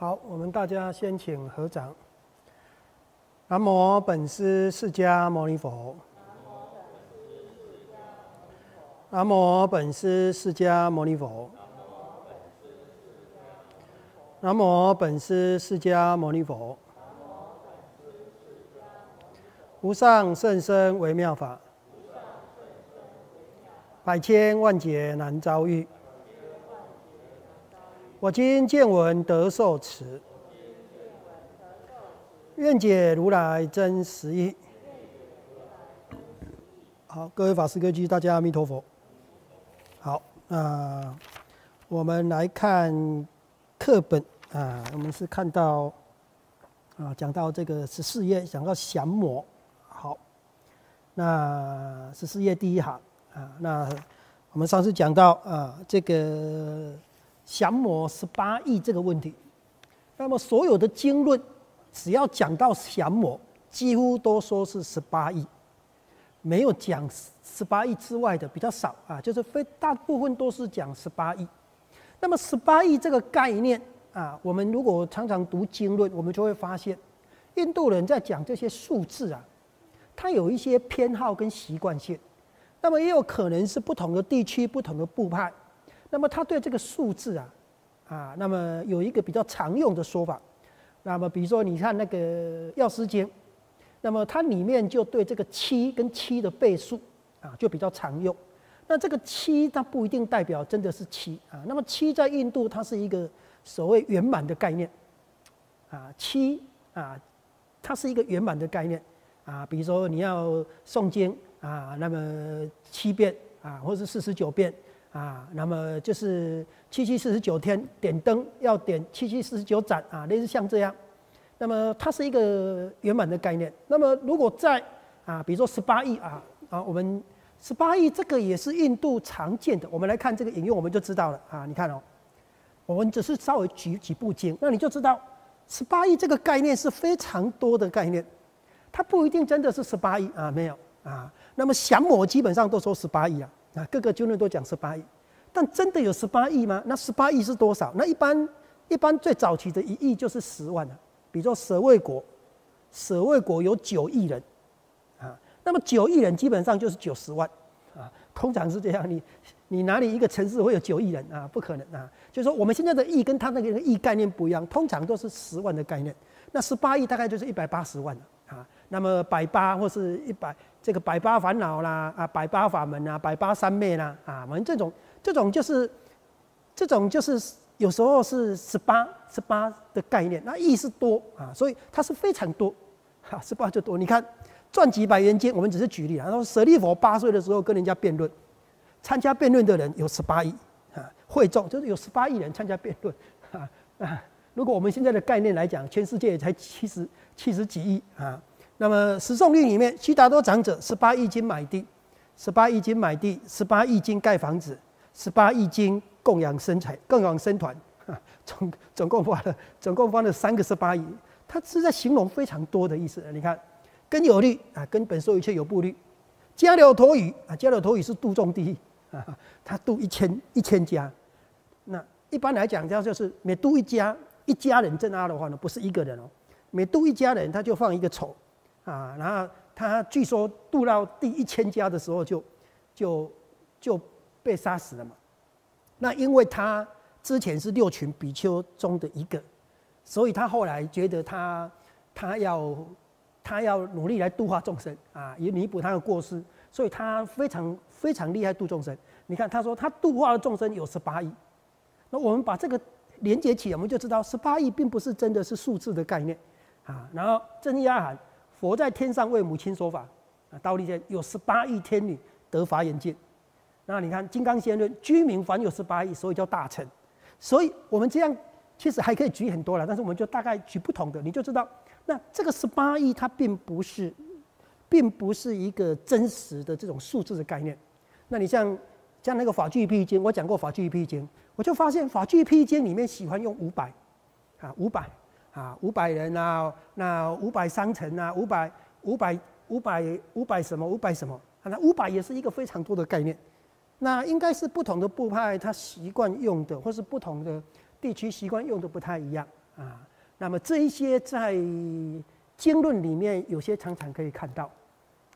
好，我们大家先请合掌。南无本师释迦牟尼佛。南无本师释迦牟尼佛。南无本师释迦牟尼佛。无上甚深微妙法，百千万劫难遭遇。我今见闻得受持，愿解如来真实义。好，各位法师、各位大家阿弥陀佛。好，那我们来看课本啊，我们是看到啊，讲到这个十四页，讲到降魔。好，那十四页第一行啊，那我们上次讲到啊，这个。降魔十八亿这个问题，那么所有的经论，只要讲到降魔，几乎都说是十八亿，没有讲十八亿之外的比较少啊，就是非大部分都是讲十八亿。那么十八亿这个概念啊，我们如果常常读经论，我们就会发现，印度人在讲这些数字啊，他有一些偏好跟习惯性，那么也有可能是不同的地区、不同的部派。那么他对这个数字啊，啊，那么有一个比较常用的说法，那么比如说你看那个《药师经》，那么它里面就对这个七跟七的倍数啊，就比较常用。那这个七它不一定代表真的是七啊。那么七在印度它是一个所谓圆满的概念，啊，七啊，它是一个圆满的概念啊。比如说你要诵经啊，那么七遍啊，或者是四十九遍。啊，那么就是七七四十九天点灯要点七七四十九盏啊，类似像这样。那么它是一个圆满的概念。那么如果在啊，比如说十八亿啊啊，我们十八亿这个也是印度常见的。我们来看这个引用，我们就知道了啊。你看哦，我们只是稍微举几部经，那你就知道十八亿这个概念是非常多的概念。它不一定真的是十八亿啊，没有啊。那么降魔基本上都说十八亿啊。啊，各个经论都讲十八亿，但真的有十八亿吗？那十八亿是多少？那一般一般最早期的一亿就是十万了。比如说舍卫国，舍卫国有九亿人，啊，那么九亿人基本上就是九十万，啊，通常是这样。你你哪里一个城市会有九亿人啊？不可能啊！就是说我们现在的亿跟他那个亿概念不一样，通常都是十万的概念。那十八亿大概就是一百八十万了啊。那么百八或是一百。这个百八烦恼啦，啊，百八法门啊，百八三昧啦，啊，我们这种这种就是，这种就是有时候是十八十八的概念，那意思多啊，所以它是非常多，哈，十八就多。你看传几百元经，我们只是举例。然后舍利佛八岁的时候跟人家辩论，参加辩论的人有十八亿啊，会众就是有十八亿人参加辩论啊啊。如果我们现在的概念来讲，全世界也才七十七十几亿啊。那么十诵律里面，悉达多长者十八亿金买地，十八亿金买地，十八亿金盖房子，十八亿金供养生财，供养生团，总总共花了总共花了三个十八亿，他是在形容非常多的意思。你看，根有律啊，根本说一切有部律，迦留陀语啊，迦留陀语是度众第一啊，他度一千一千家。那一般来讲，这样就是每度一家一家人正阿的话呢，不是一个人哦，每度一家人他就放一个丑。啊，然后他据说渡到第一千家的时候，就就就被杀死了嘛。那因为他之前是六群比丘中的一个，所以他后来觉得他他要他要努力来度化众生啊，也弥补他的过失，所以他非常非常厉害度众生。你看他说他度化的众生有十八亿，那我们把这个连接起来，我们就知道十八亿并不是真的是数字的概念啊。然后真阿含。佛在天上为母亲说法，啊，倒立天有十八亿天女得法眼界。那你看《金刚仙论》，居民凡有十八亿，所以叫大乘。所以我们这样其实还可以举很多了，但是我们就大概举不同的，你就知道，那这个十八亿它并不是，并不是一个真实的这种数字的概念。那你像像那个法句披经，我讲过法句披经，我就发现法句披经里面喜欢用五百，啊，五百。啊，五百人啊，那五百商城啊，五百五百五百五百什么五百什么啊？那五百也是一个非常多的概念。那应该是不同的部派他习惯用的，或是不同的地区习惯用的不太一样啊。那么这一些在经论里面有些常常可以看到，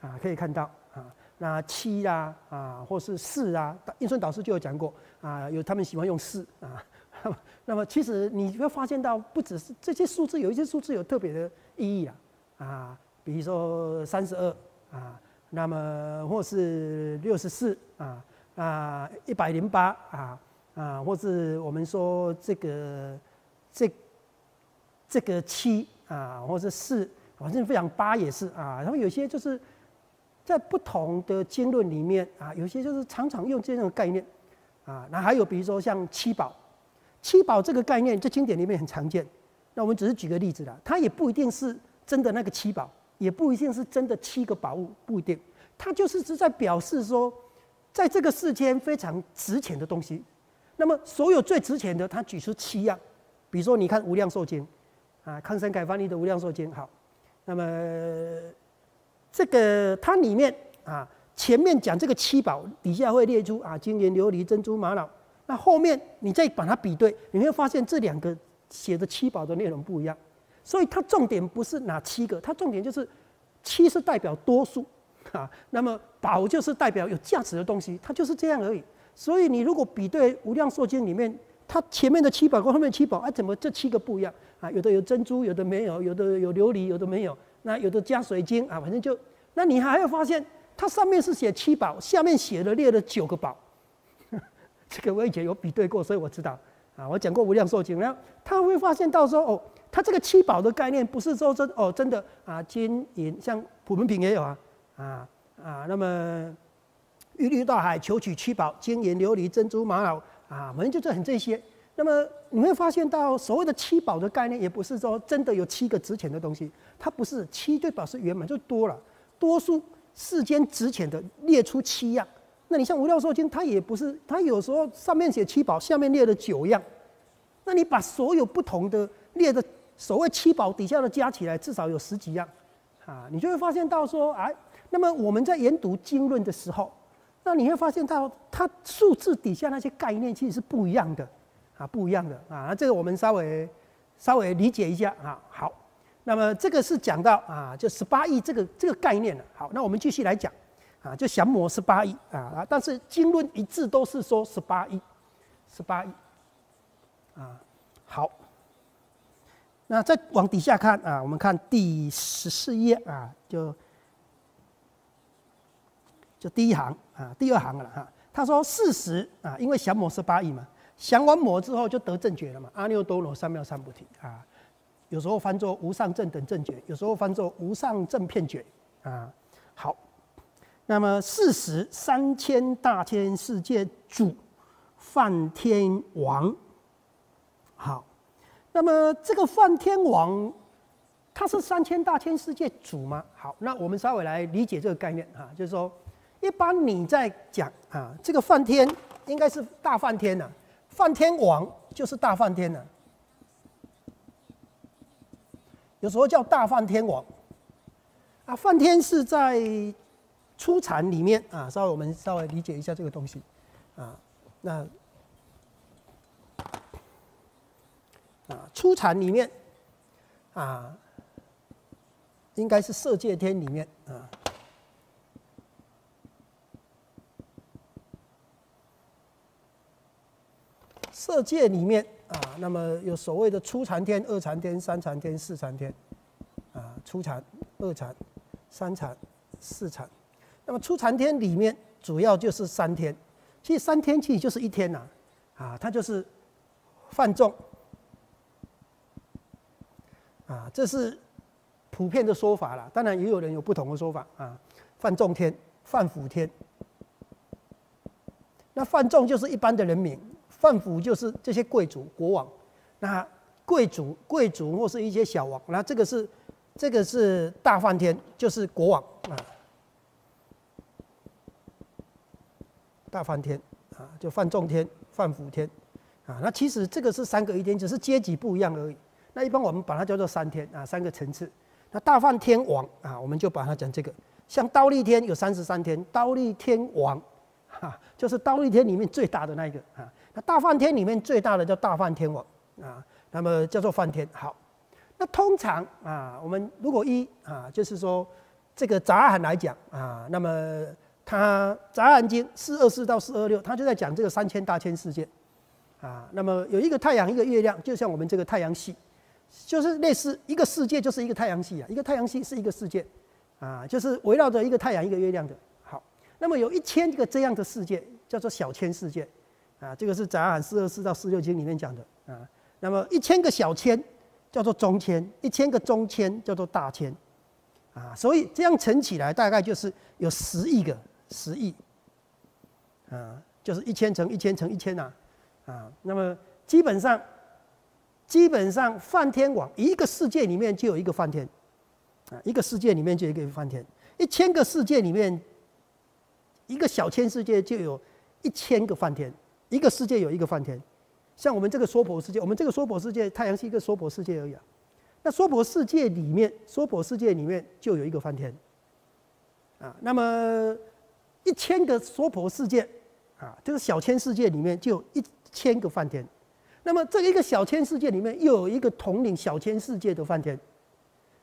啊，可以看到啊。那七啊啊，或是四啊，印顺导师就有讲过啊，有他们喜欢用四啊。那么其实你会发现到，不只是这些数字，有一些数字有特别的意义啊啊，比如说三十二啊，那么或是六十四啊啊，一百零八啊啊，或是我们说这个这这个七啊，或者四，反正非常八也是啊。然后有些就是在不同的经论里面啊，有些就是常常用这种概念啊。那还有比如说像七宝。七宝这个概念在经典里面很常见，那我们只是举个例子啦，它也不一定是真的那个七宝，也不一定是真的七个宝物，不一定，它就是是在表示说，在这个世间非常值钱的东西，那么所有最值钱的，它举出七样，比如说你看《无量寿经》，啊，康生改翻译的《无量寿经》，好，那么这个它里面啊，前面讲这个七宝，底下会列出啊，金银琉璃珍珠玛瑙。那后面你再把它比对，你会发现这两个写的七宝的内容不一样，所以它重点不是哪七个，它重点就是七是代表多数啊，那么宝就是代表有价值的东西，它就是这样而已。所以你如果比对《无量寿经》里面，它前面的七宝跟后面七宝，啊，怎么这七个不一样啊？有的有珍珠，有的没有，有的有琉璃，有的没有，那有的加水晶啊，反正就，那你还要发现，它上面是写七宝，下面写了列了九个宝。这个我以前有比对过，所以我知道啊。我讲过无量寿经，然后他会发现到说，哦，他这个七宝的概念不是说真哦，真的啊，金银像普门品也有啊，啊啊，那么玉律大海求取七宝，金银琉璃珍珠玛瑙啊，反正就这很这些。那么你会发现到所谓的七宝的概念，也不是说真的有七个值钱的东西，它不是七对表示圆满就多了，多数世间值钱的列出七样。那你像《无量寿经》，它也不是，它有时候上面写七宝，下面列了九样。那你把所有不同的列的所谓七宝底下的加起来，至少有十几样，啊，你就会发现到说，哎，那么我们在研读经论的时候，那你会发现到它数字底下那些概念其实是不一样的，啊，不一样的啊。这个我们稍微稍微理解一下啊。好，那么这个是讲到啊，就十八亿这个这个概念了。好，那我们继续来讲。啊，就降魔十八亿啊！但是经论一致都是说十八亿，十八亿啊。好，那再往底下看啊，我们看第十四页啊，就就第一行啊，第二行了哈。他说事实啊，因为降魔十八亿嘛，降完魔之后就得正觉了嘛。阿耨多罗三藐三菩提啊，有时候翻作无上正等正觉，有时候翻作无上正片觉啊。好。那么，四十三千大千世界主梵天王，好，那么这个梵天王，他是三千大千世界主吗？好，那我们稍微来理解这个概念啊，就是说，一般你在讲啊，这个梵天应该是大梵天呐，梵天王就是大梵天呐，有时候叫大梵天王，啊，梵天是在。初禅里面啊，稍微我们稍微理解一下这个东西，啊，那啊初禅里面啊，应该是色界天里面啊，色界里面啊，那么有所谓的初禅天、二禅天、三禅天、四禅天，啊，初禅、二禅、三禅、四禅。那么初禅天里面主要就是三天，其实三天其实就是一天呐，啊，它就是犯众，啊，这是普遍的说法了。当然也有人有不同的说法啊，犯众天、犯府天。那犯众就是一般的人民，犯府就是这些贵族、国王。那贵族、贵族或是一些小王，那这个是这个是大梵天，就是国王啊。大梵天啊，就梵众天、梵辅天啊，那其实这个是三个一天，只是阶级不一样而已。那一般我们把它叫做三天啊，三个层次。那大梵天王啊，我们就把它讲这个。像刀立天有三十三天，刀立天王哈，就是刀立天里面最大的那一个啊。那大梵天里面最大的叫大梵天王啊。那么叫做梵天。好，那通常啊，我们如果一啊，就是说这个杂含来讲啊，那么它杂含经四二四到四二六，它就在讲这个三千大千世界啊。那么有一个太阳，一个月亮，就像我们这个太阳系，就是类似一个世界就是一个太阳系啊，一个太阳系是一个世界啊，就是围绕着一个太阳一个月亮的。好，那么有一千个这样的世界，叫做小千世界啊。这个是杂含四二四到四六经里面讲的啊。那么一千个小千叫做中千，一千个中千叫做大千，啊，所以这样乘起来大概就是有十亿个十亿，啊，就是一千乘一千乘一千呐，啊，那么基本上基本上梵天网一个世界里面就有一个梵天，啊，一个世界里面就有一个梵天，一千个世界里面一个小千世界就有一千个梵天，一个世界有一个梵天。像我们这个娑婆世界，我们这个娑婆世界，太阳系一个娑婆世界而已啊。那娑婆世界里面，娑婆世界里面就有一个梵天啊。那么一千个娑婆世界啊，就是小千世界里面就有一千个梵天。那么这一个小千世界里面又有一个统领小千世界的梵天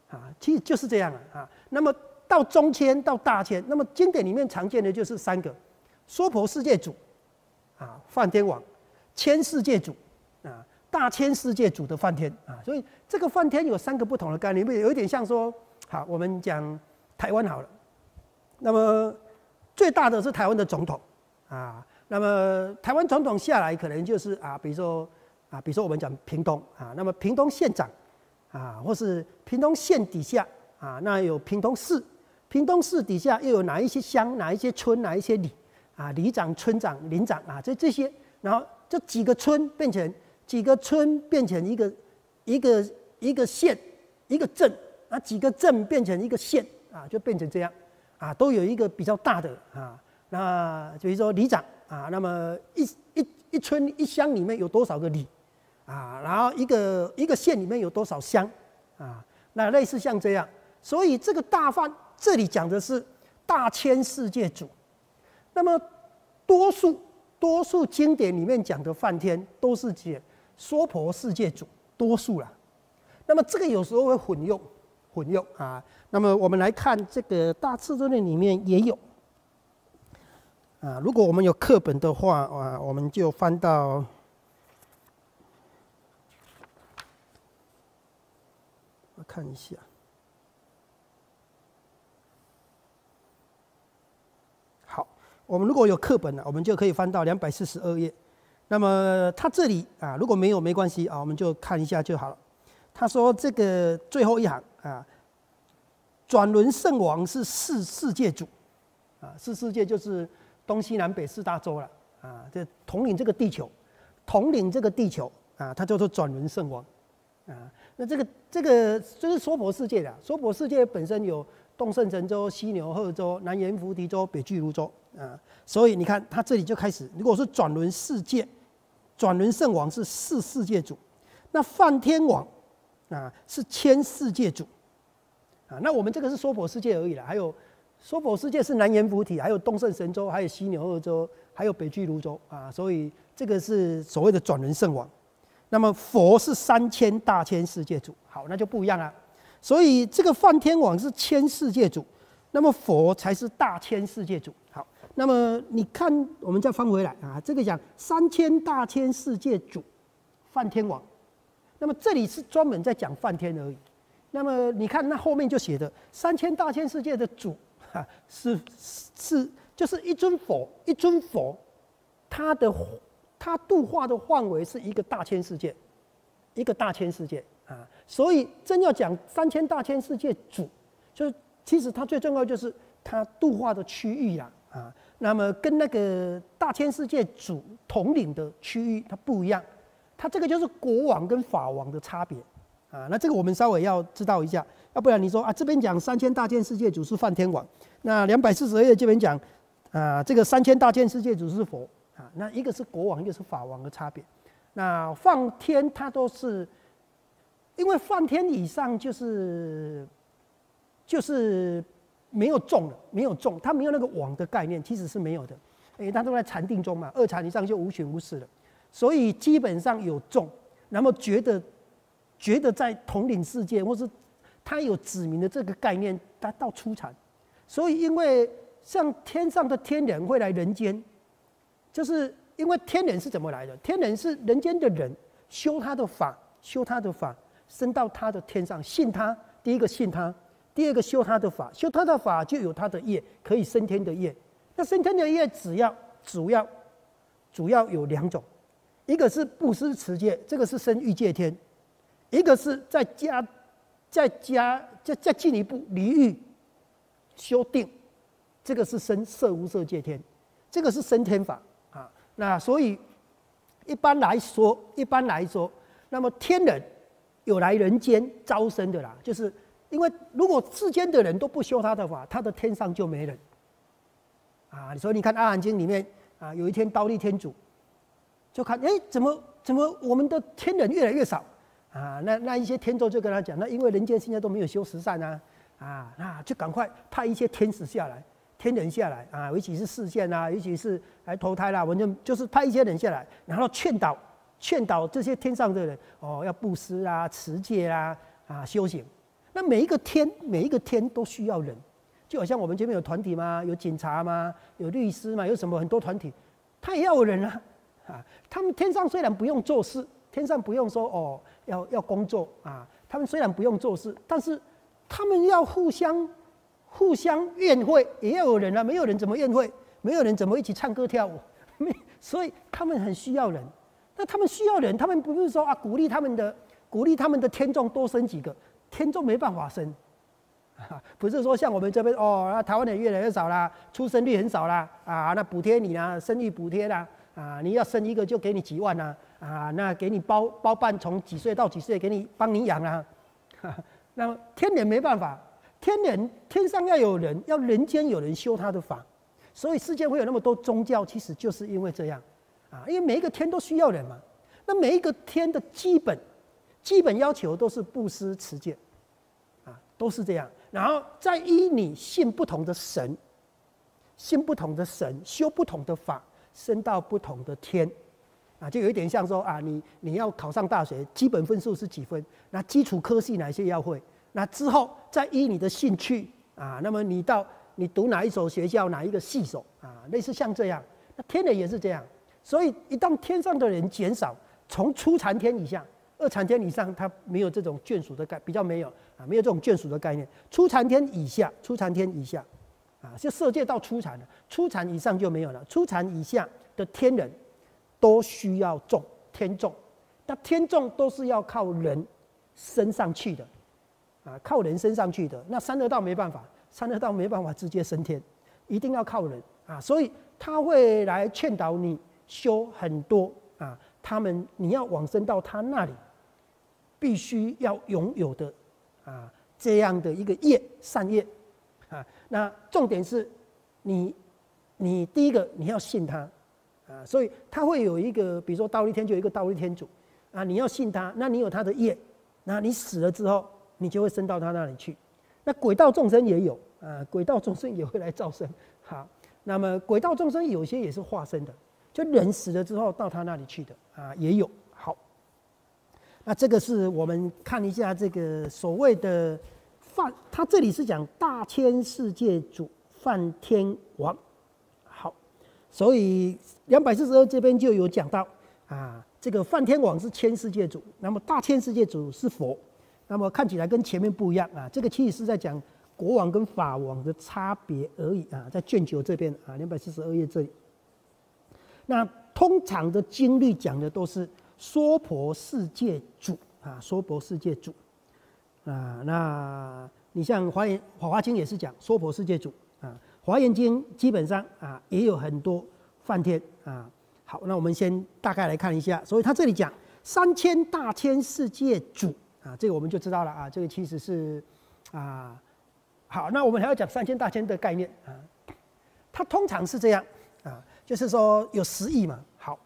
啊，其实就是这样啊。啊，那么到中千到大千，那么经典里面常见的就是三个：娑婆世界主啊，梵天王。千世界主啊，大千世界主的梵天啊，所以这个梵天有三个不同的概念，有点像说，好，我们讲台湾好了，那么最大的是台湾的总统啊，那么台湾总统下来可能就是啊，比如说啊，比如说我们讲屏东啊，那么屏东县长啊，或是屏东县底下啊，那有屏东市，屏东市底下又有哪一些乡、哪一些村、哪一些里啊，里长、村长、邻长啊，这这些，然后。这几个村变成几个村变成一个一个一个县一个镇啊，几个镇变成一个县啊，就变成这样啊，都有一个比较大的啊。那比如说里长啊，那么一一一村一乡里面有多少个里啊？然后一个一个县里面有多少乡啊？那类似像这样，所以这个大范这里讲的是大千世界主，那么多数。多数经典里面讲的梵天都是解娑婆世界主，多数了。那么这个有时候会混用，混用啊。那么我们来看这个大智度论里面也有啊。如果我们有课本的话啊，我们就翻到，我看一下。好我们如果有课本了，我们就可以翻到两百四十二页。那么它这里啊，如果没有没关系啊，我们就看一下就好了。他说这个最后一行啊，转轮圣王是四世界主啊，四世界就是东西南北四大洲了啊，这统领这个地球，统领这个地球啊，他叫做转轮圣王啊。那这个这个就是娑婆世界的，娑婆世界本身有东胜神州、西牛贺州、南阎浮提州、北俱卢洲。啊，所以你看，他这里就开始，如果是转轮世界，转轮圣王是四世界主，那梵天王啊是千世界主，啊，那我们这个是娑婆世界而已了。还有娑婆世界是南阎浮提，还有东胜神州，还有西牛二州，还有北俱卢洲啊，所以这个是所谓的转轮圣王。那么佛是三千大千世界主，好，那就不一样了。所以这个梵天王是千世界主，那么佛才是大千世界主。好。那么你看，我们再翻回来啊，这个讲三千大千世界主，梵天王。那么这里是专门在讲梵天而已。那么你看那后面就写的三千大千世界的主，哈，是是就是一尊佛，一尊佛，他的他度化的范围是一个大千世界，一个大千世界啊。所以真要讲三千大千世界主，就其实他最重要就是他度化的区域呀，啊。那么跟那个大千世界主统领的区域它不一样，它这个就是国王跟法王的差别啊。那这个我们稍微要知道一下，要不然你说啊这边讲三千大千世界主是梵天王，那两百四十二页这边讲啊这个三千大千世界主是佛啊，那一个是国王，一个是法王的差别。那梵天它都是，因为梵天以上就是就是。没有众了，没有众，它没有那个网的概念，其实是没有的，因为它都在禅定中嘛，二禅以上就无寻无始了，所以基本上有众，那么觉得觉得在统领世界，或是他有子民的这个概念，达到出产。所以，因为像天上的天人会来人间，就是因为天人是怎么来的？天人是人间的人修他的法，修他的法，升到他的天上，信他。第一个信他，第二个修他的法，修他的法就有他的业，可以升天的业。那升天的业，只要主要主要有两种，一个是布施持戒，这个是生欲界天；一个是再加再加再再进一步离欲修定，这个是生色无色界天，这个是升天法啊。那所以一般来说，一般来说，那么天人有来人间招生的啦，就是因为如果世间的人都不修他的法，他的天上就没人。啊，所以你看《阿含经》里面啊，有一天刀立天主就看，哎，怎么怎么我们的天人越来越少啊？那那一些天咒就跟他讲，那因为人间现在都没有修十善啊，啊，那就赶快派一些天使下来，天人下来啊，尤其是视线啊，尤其是来投胎啦，我们就就是派一些人下来，然后劝导劝导这些天上的人哦，要布施啊、持戒啊、啊修行。那每一个天每一个天都需要人。就好像我们这边有团体吗？有警察吗？有律师吗？有什么很多团体，他也要人啊！啊，他们天上虽然不用做事，天上不用说哦，要要工作啊。他们虽然不用做事，但是他们要互相互相宴会，也有人啊。没有人怎么宴会？没有人怎么一起唱歌跳舞？没，所以他们很需要人。那他们需要人，他们不是说啊，鼓励他们的鼓励他们的天众多生几个，天众没办法生。不是说像我们这边哦，那台湾人越来越少啦，出生率很少啦，啊，那补贴你啦，生育补贴啦，啊，你要生一个就给你几万呐，啊，那给你包包办从几岁到几岁给你帮你养啊，那么天人没办法，天人天上要有人，要人间有人修他的法，所以世界会有那么多宗教，其实就是因为这样，啊，因为每一个天都需要人嘛，那每一个天的基本基本要求都是布施持戒，啊，都是这样。然后再依你信不同的神，信不同的神，修不同的法，升到不同的天，啊，就有一点像说啊，你你要考上大学，基本分数是几分？那基础科系哪些要会？那之后再依你的兴趣啊，那么你到你读哪一所学校，哪一个系所啊？类似像这样，那天人也是这样，所以一旦天上的人减少，从初禅天以下。二禅天以上，他没有这种眷属的概，比较没有啊，没有这种眷属的概念。初禅天以下，初禅天以下，啊，就色界到初禅了。初禅以上就没有了。初禅以下的天人，都需要种天种，那天种都是要靠人升上去的，啊，靠人升上去的。那三恶道没办法，三恶道没办法直接升天，一定要靠人啊。所以他会来劝导你修很多啊，他们你要往生到他那里。必须要拥有的啊，这样的一个业善业啊，那重点是，你你第一个你要信他啊，所以他会有一个，比如说道立天就有一个道立天主啊，你要信他，那你有他的业，那你死了之后，你就会升到他那里去。那鬼道众生也有啊，鬼道众生也会来造生。好，那么鬼道众生有些也是化身的，就人死了之后到他那里去的啊，也有。好那这个是我们看一下这个所谓的他这里是讲大千世界主梵天王。好，所以两百四十二这边就有讲到啊，这个梵天王是千世界主，那么大千世界主是佛，那么看起来跟前面不一样啊。这个其实是在讲国王跟法王的差别而已啊，在卷九这边啊，两百四十二页这里。那通常的经历讲的都是。娑婆世界主啊，娑婆世界主啊，那你像《华严华华经》也是讲娑婆世界主啊，《华严经》基本上啊也有很多梵天啊。好，那我们先大概来看一下，所以他这里讲三千大千世界主啊，这个我们就知道了啊，这个其实是啊，好，那我们还要讲三千大千的概念啊，它通常是这样啊，就是说有十亿嘛。好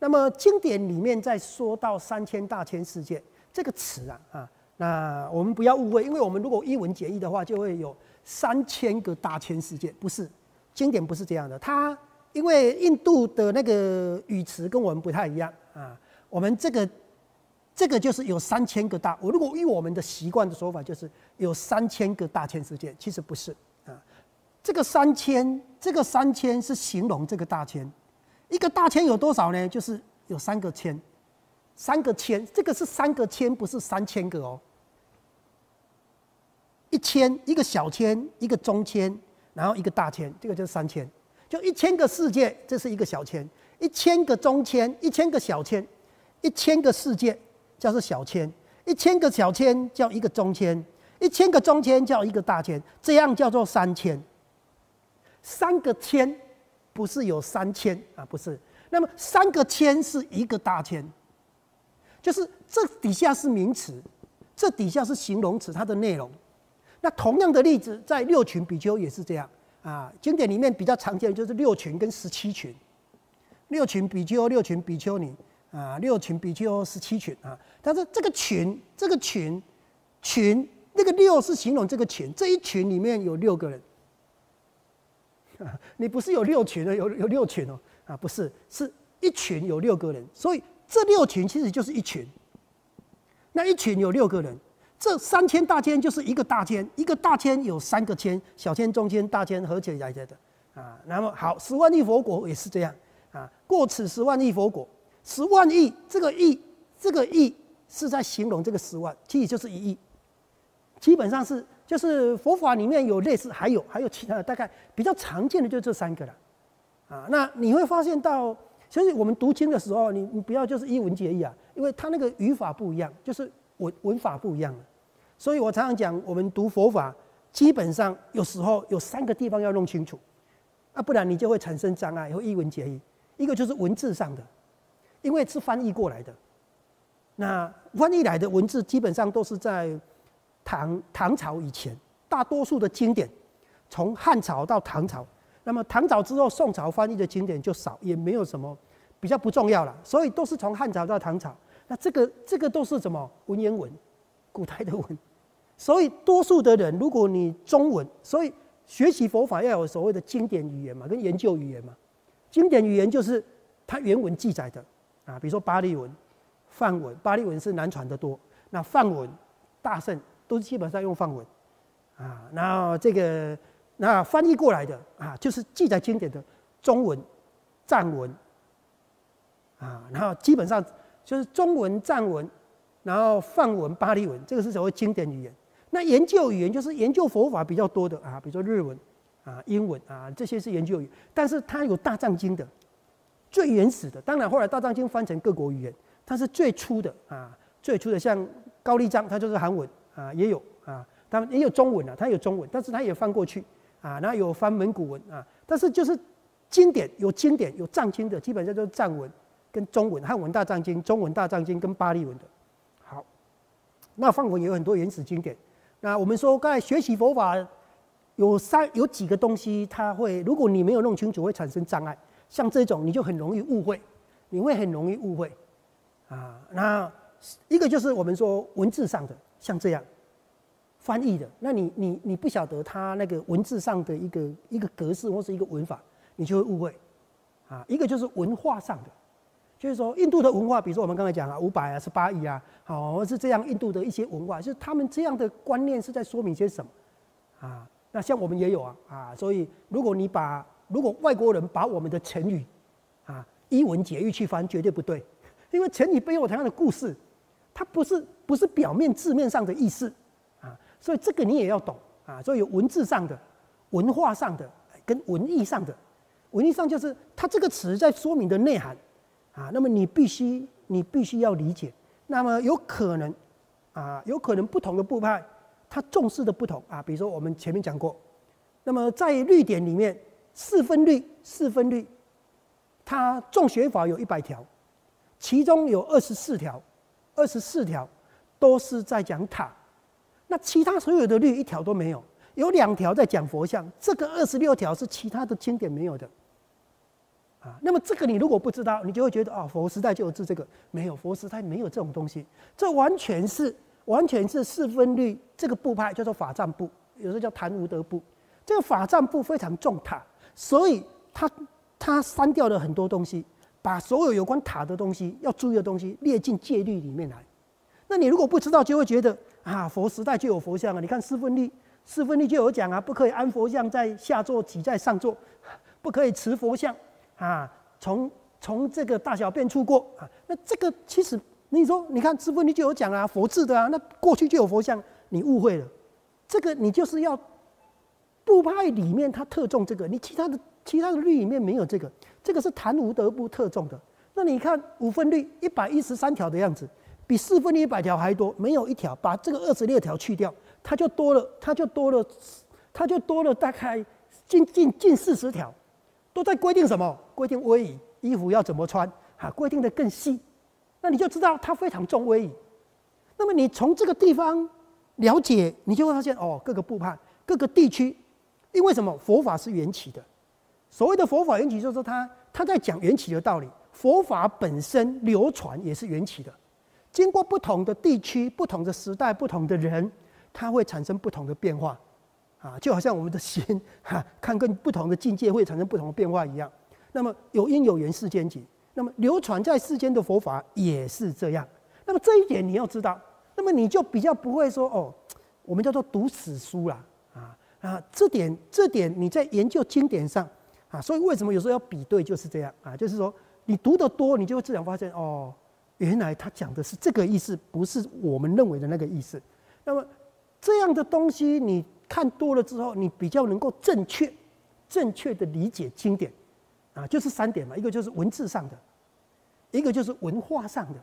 那么经典里面在说到三千大千世界这个词啊啊，那我们不要误会，因为我们如果一文解义的话，就会有三千个大千世界，不是经典不是这样的。它因为印度的那个语词跟我们不太一样啊，我们这个这个就是有三千个大。我如果以我们的习惯的说法，就是有三千个大千世界，其实不是啊。这个三千，这个三千是形容这个大千。一个大千有多少呢？就是有三个千，三个千，这个是三个千，不是三千个哦。一千，一个小千，一个中千，然后一个大千，这个就是三千。就一千个世界，这是一个小千；一千个中千，一千个小千，一千个世界。叫做小千，一千个小千叫一个中千，一千个中千叫一个大千，这样叫做三千。三个千不是有三千啊，不是。那么三个千是一个大千，就是这底下是名词，这底下是形容词，它的内容。那同样的例子在六群比丘也是这样啊。经典里面比较常见的就是六群跟十七群，六群比丘、六群比丘尼。啊，六群比丘十七群啊，但是这个群，这个群，群那个六是形容这个群，这一群里面有六个人。你不是有六群的，有有六群哦，啊，不是，是一群有六个人，所以这六群其实就是一群。那一群有六个人，这三千大千就是一个大千，一个大千有三个千，小千、中千、大千合起来的啊。那么好，十万亿佛国也是这样啊，过此十万亿佛国。十万亿，这个亿，这个亿是在形容这个十万，其实就是一亿。基本上是，就是佛法里面有类似，还有还有其他的，大概比较常见的就这三个了。啊，那你会发现到，其实我们读经的时候，你你不要就是一文解义啊，因为它那个语法不一样，就是文文法不一样了所以我常常讲，我们读佛法，基本上有时候有三个地方要弄清楚，啊，不然你就会产生障碍，会一文解义。一个就是文字上的。因为是翻译过来的，那翻译来的文字基本上都是在唐唐朝以前，大多数的经典从汉朝到唐朝，那么唐朝之后宋朝翻译的经典就少，也没有什么比较不重要了，所以都是从汉朝到唐朝。那这个这个都是什么文言文，古代的文，所以多数的人如果你中文，所以学习佛法要有所谓的经典语言嘛，跟研究语言嘛，经典语言就是它原文记载的。啊，比如说巴利文、梵文，巴利文是难传的多。那梵文、大圣都基本上用梵文，啊，然后这个那翻译过来的啊，就是记载经典的中文、藏文，啊，然后基本上就是中文、藏文，然后梵文、巴利文，这个是所谓经典语言。那研究语言就是研究佛法比较多的啊，比如说日文、啊英文啊，这些是研究语，但是它有大藏经的。最原始的，当然后来大藏经翻成各国语言，它是最初的啊，最初的像高丽章，它就是韩文啊，也有啊，当然也有中文啊，它有中文，但是它也翻过去啊，然后有翻蒙古文啊，但是就是经典有经典有藏经的，基本上就是藏文跟中文，汉文大藏经、中文大藏经跟巴利文的。好，那梵文有很多原始经典。那我们说刚才学习佛法有三有几个东西，它会如果你没有弄清楚，会产生障碍。像这种你就很容易误会，你会很容易误会，啊，那一个就是我们说文字上的，像这样翻译的，那你你你不晓得它那个文字上的一个一个格式或是一个文法，你就会误会，啊，一个就是文化上的，就是说印度的文化，比如说我们刚才讲啊，五百啊，十八亿啊，好是这样，印度的一些文化，就是他们这样的观念是在说明些什么，啊，那像我们也有啊，啊，所以如果你把如果外国人把我们的成语，啊，一文解义去翻，绝对不对，因为成语背后同样的故事，它不是不是表面字面上的意思，啊，所以这个你也要懂啊，所以有文字上的、文化上的跟文艺上的，文艺上就是它这个词在说明的内涵，啊，那么你必须你必须要理解，那么有可能，啊，有可能不同的部派，他重视的不同啊，比如说我们前面讲过，那么在律典里面。四分律，四分律，它众学法有一百条，其中有二十四条，二十四条都是在讲塔，那其他所有的律一条都没有，有两条在讲佛像，这个二十六条是其他的经典没有的，那么这个你如果不知道，你就会觉得啊，佛时代就有治这个，没有佛时代没有这种东西，这完全是完全是四分律这个部派叫做法藏部，有时候叫谭无德部，这个法藏部非常重塔。所以他他删掉了很多东西，把所有有关塔的东西要注意的东西列进戒律里面来，那你如果不知道，就会觉得啊，佛时代就有佛像啊。你看四分律，四分律就有讲啊，不可以安佛像在下座，挤在上座，不可以持佛像啊，从从这个大小便出过啊。那这个其实你说，你看四分律就有讲啊，佛制的啊，那过去就有佛像，你误会了。这个你就是要部派里面他特重这个，你其他的其他的律里面没有这个，这个是谭无德部特重的。那你看五分律一百一十三条的样子。比四分律一百条还多，没有一条把这个二十六条去掉，它就多了，它就多了，它就多了大概近近近四十条，都在规定什么？规定威仪，衣服要怎么穿，哈，规定的更细，那你就知道它非常重威仪。那么你从这个地方了解，你就会发现哦，各个部派、各个地区，因为什么？佛法是缘起的，所谓的佛法缘起，就是说他他在讲缘起的道理，佛法本身流传也是缘起的。经过不同的地区、不同的时代、不同的人，它会产生不同的变化，啊，就好像我们的心哈，看跟不同的境界会产生不同的变化一样。那么有因有缘世间集，那么流传在世间的佛法也是这样。那么这一点你要知道，那么你就比较不会说哦，我们叫做读死书啦，啊啊，这点这点你在研究经典上啊，所以为什么有时候要比对就是这样啊，就是说你读得多，你就会自然发现哦。原来他讲的是这个意思，不是我们认为的那个意思。那么这样的东西你看多了之后，你比较能够正确、正确的理解经典啊，就是三点嘛，一个就是文字上的，一个就是文化上的，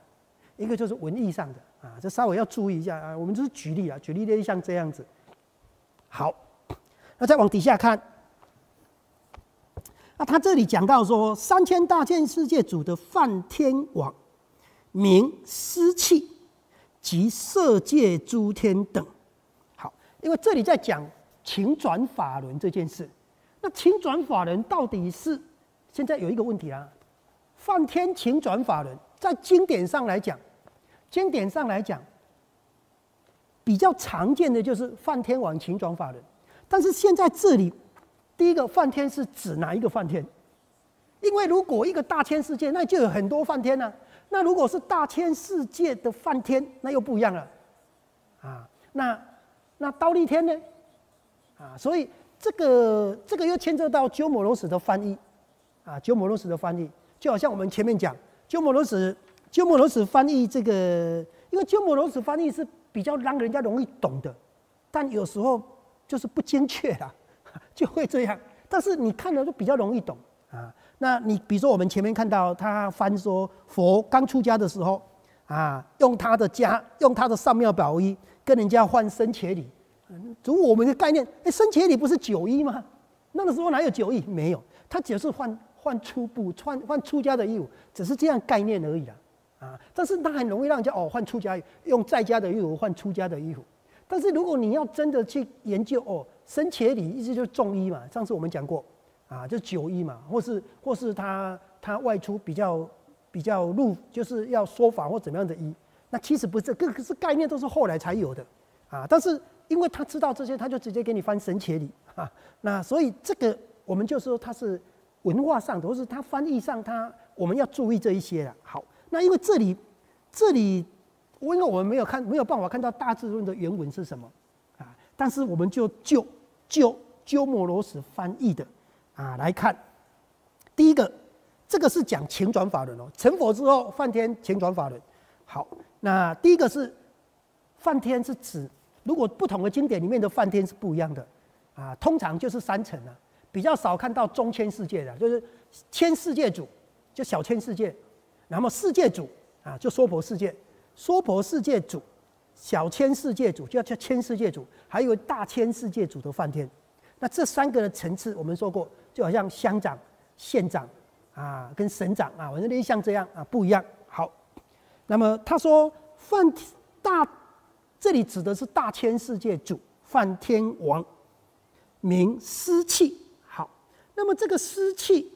一个就是文艺上的啊。这稍微要注意一下啊。我们就是举例啊，举例的像这样子。好，那再往底下看，那他这里讲到说，三千大千世界主的梵天王。名湿气及色界诸天等，好，因为这里在讲情转法轮这件事。那情转法轮到底是现在有一个问题啊？梵天请转法轮在经典上来讲，经典上来讲比较常见的就是梵天王请转法轮。但是现在这里第一个梵天是指哪一个梵天？因为如果一个大千世界，那就有很多梵天呢。那如果是大千世界的梵天，那又不一样了，啊，那那刀立天呢？啊，所以这个这个又牵涉到鸠摩罗什的翻译，啊，鸠摩罗什的翻译，就好像我们前面讲鸠摩罗什，鸠摩罗什翻译这个，因为鸠摩罗什翻译是比较让人家容易懂的，但有时候就是不精确啦，就会这样。但是你看了就比较容易懂啊。那你比如说，我们前面看到他翻说佛刚出家的时候，啊，用他的家，用他的上妙宝衣跟人家换生茄礼。如我们的概念，哎，生茄礼不是九衣吗？那个时候哪有九衣？没有，他只是换换粗布穿换出家的衣服，只是这样概念而已啦。啊，但是他很容易让人家哦换出家用在家的衣服换出家的衣服。但是如果你要真的去研究哦，生茄礼意思就是重衣嘛。上次我们讲过。啊，就九一嘛，或是或是他他外出比较比较入，就是要说法或怎么样的一，那其实不是，各个是概念都是后来才有的，啊，但是因为他知道这些，他就直接给你翻神切里啊，那所以这个我们就说他是文化上都，是他翻译上他我们要注意这一些了。好，那因为这里这里，因为我们没有看没有办法看到大智论的原文是什么啊，但是我们就就就鸠摩罗什翻译的。啊，来看，第一个，这个是讲前转法轮哦。成佛之后，梵天前转法轮。好，那第一个是梵天是指，如果不同的经典里面的梵天是不一样的啊，通常就是三层啊，比较少看到中千世界的，就是千世界主，就小千世界，然后世界主啊，就娑婆世界，娑婆世界主，小千世界主，就叫千世界主，还有大千世界主的梵天。那这三个的层次，我们说过。就好像乡长、县长啊，跟省长啊，反正类像这样啊，不一样。好，那么他说梵大，这里指的是大千世界主梵天王，名湿气。那么这个湿气，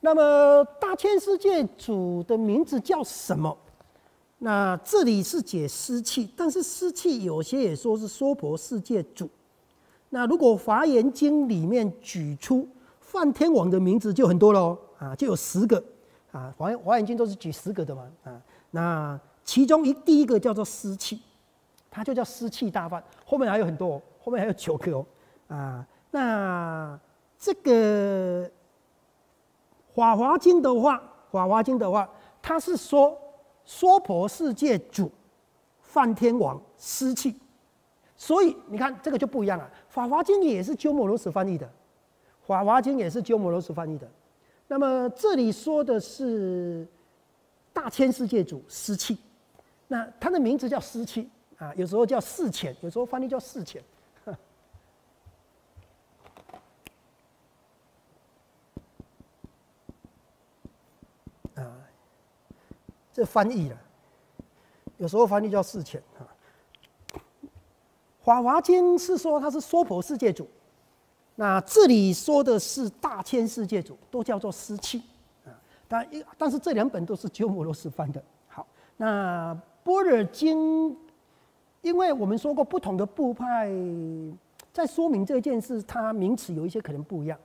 那么大千世界主的名字叫什么？那这里是解湿气，但是湿气有些也说是娑婆世界主。那如果《华严经》里面举出梵天王的名字就很多喽啊，就有十个啊，《华华严经》都是举十个的嘛啊。那其中一第一个叫做湿气，它就叫湿气大梵。后面还有很多，后面还有九个哦。啊，那这个《法华经》的话，《法华经》的话，它是说娑婆世界主梵天王湿气，所以你看这个就不一样了。《法华经》也是鸠摩罗什翻译的，《法华经》也是鸠摩罗什翻译的。那么这里说的是大千世界主湿气，那它的名字叫湿气啊，有时候叫四浅，有时候翻译叫四浅。啊，这翻译了，有时候翻译叫四浅啊。法华经是说他是娑婆世界主。那这里说的是大千世界主，都叫做湿气啊。但一但是这两本都是鸠摩罗什翻的。好，那般若经，因为我们说过不同的部派在说明这件事，它名词有一些可能不一样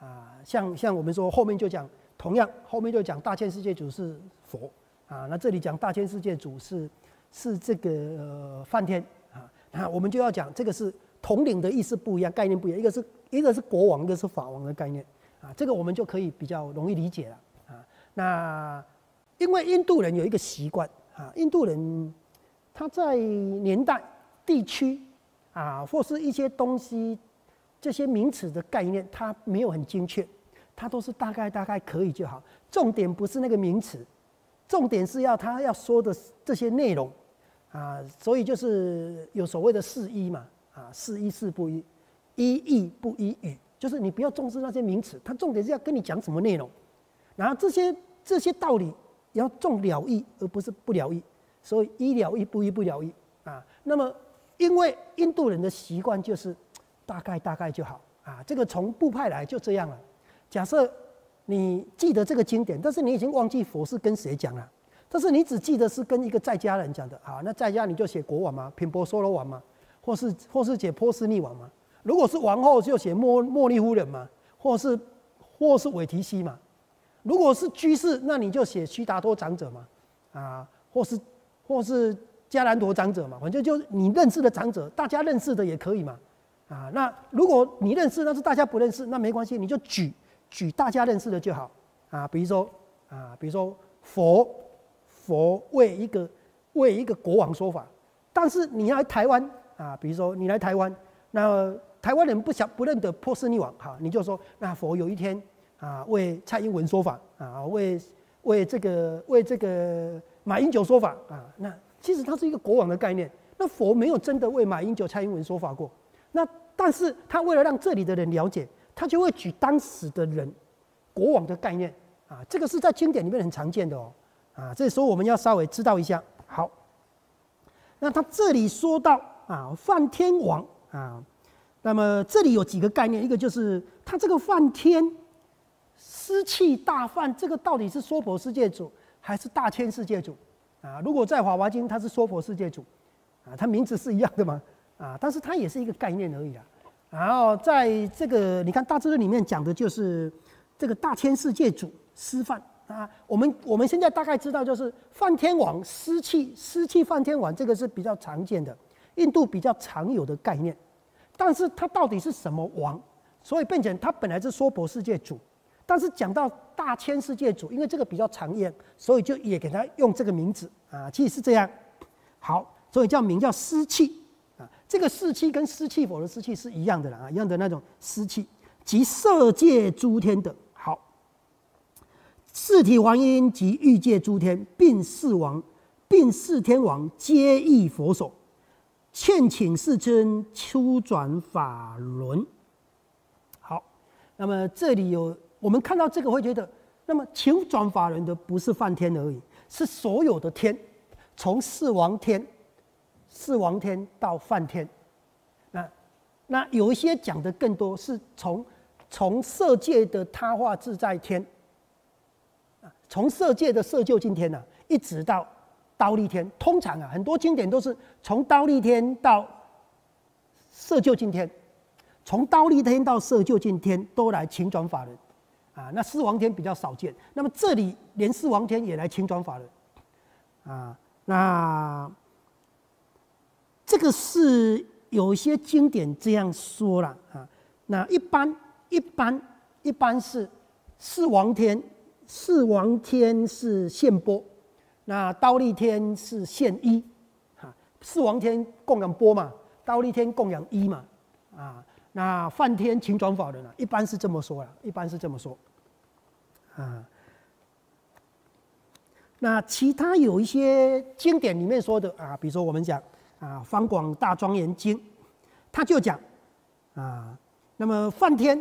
啊。像像我们说后面就讲，同样后面就讲大千世界主是佛啊。那这里讲大千世界主是是这个呃梵天啊。那我们就要讲这个是。统领的意思不一样，概念不一样，一个是一个是国王，一个是法王的概念啊，这个我们就可以比较容易理解了啊。那因为印度人有一个习惯啊，印度人他在年代、地区啊，或是一些东西这些名词的概念，他没有很精确，他都是大概大概可以就好。重点不是那个名词，重点是要他要说的这些内容啊，所以就是有所谓的四一嘛。啊，四一四不一，一义不一语，就是你不要重视那些名词，它重点是要跟你讲什么内容，然后这些这些道理要重了义，而不是不了义，所以一了义不一不了义啊。那么因为印度人的习惯就是大概大概就好啊，这个从部派来就这样了。假设你记得这个经典，但是你已经忘记佛是跟谁讲了，但是你只记得是跟一个在家人讲的啊，那在家你就写国王嘛，频婆娑罗王嘛。或是或是写波斯匿王嘛？如果是王后就写茉茉莉夫人嘛？或是或是韦提西嘛？如果是居士，那你就写须达多长者嘛？啊，或是或是迦兰陀长者嘛？反正就你认识的长者，大家认识的也可以嘛？啊，那如果你认识，但是大家不认识，那没关系，你就举举大家认识的就好啊。比如说啊，比如说佛佛为一个为一个国王说法，但是你要台湾。啊，比如说你来台湾，那台湾人不想不认得波斯匿王，哈，你就说那佛有一天啊为蔡英文说法啊，为为这个为这个马英九说法啊，那其实它是一个国王的概念，那佛没有真的为马英九、蔡英文说法过，那但是他为了让这里的人了解，他就会举当时的人国王的概念啊，这个是在经典里面很常见的哦，啊，这时候我们要稍微知道一下。好，那他这里说到。啊，梵天王啊，那么这里有几个概念，一个就是他这个梵天湿气大梵，这个到底是娑婆世界主还是大千世界主啊？如果在华华经，他是娑婆世界主啊，他名字是一样的嘛啊，但是他也是一个概念而已啊。然后在这个你看大智论里面讲的就是这个大千世界主湿梵啊，我们我们现在大概知道就是梵天王湿气湿气梵天王，这个是比较常见的。印度比较常有的概念，但是它到底是什么王？所以并且它本来是娑婆世界主，但是讲到大千世界主，因为这个比较常见，所以就也给他用这个名字啊。其实是这样，好，所以叫名叫湿气。这个湿气跟湿气佛的湿气是一样的啦，一样的那种湿气，即色界诸天的。好，四体王音及欲界诸天，并四王，并四天王，皆依佛手。劝请世尊出转法轮。好，那么这里有我们看到这个会觉得，那么求转法轮的不是梵天而已，是所有的天，从四王天、四王天到梵天。那那有一些讲的更多，是从从色界的他化自在天啊，从色界的色就今天呢，一直到。刀立天通常啊，很多经典都是从刀立天到色就今天，从刀立天到色就今天都来请转法轮，啊，那四王天比较少见。那么这里连四王天也来请转法轮，啊，那这个是有一些经典这样说了啊。那一般一般一般是四王天，四王天是现波，那刀立天是现一，哈，四王天供养波嘛，刀立天供养一嘛，啊，那梵天请转法轮啊，一般是这么说了，一般是这么说，啊。那其他有一些经典里面说的啊，比如说我们讲啊《方广大庄严经》，他就讲啊，那么梵天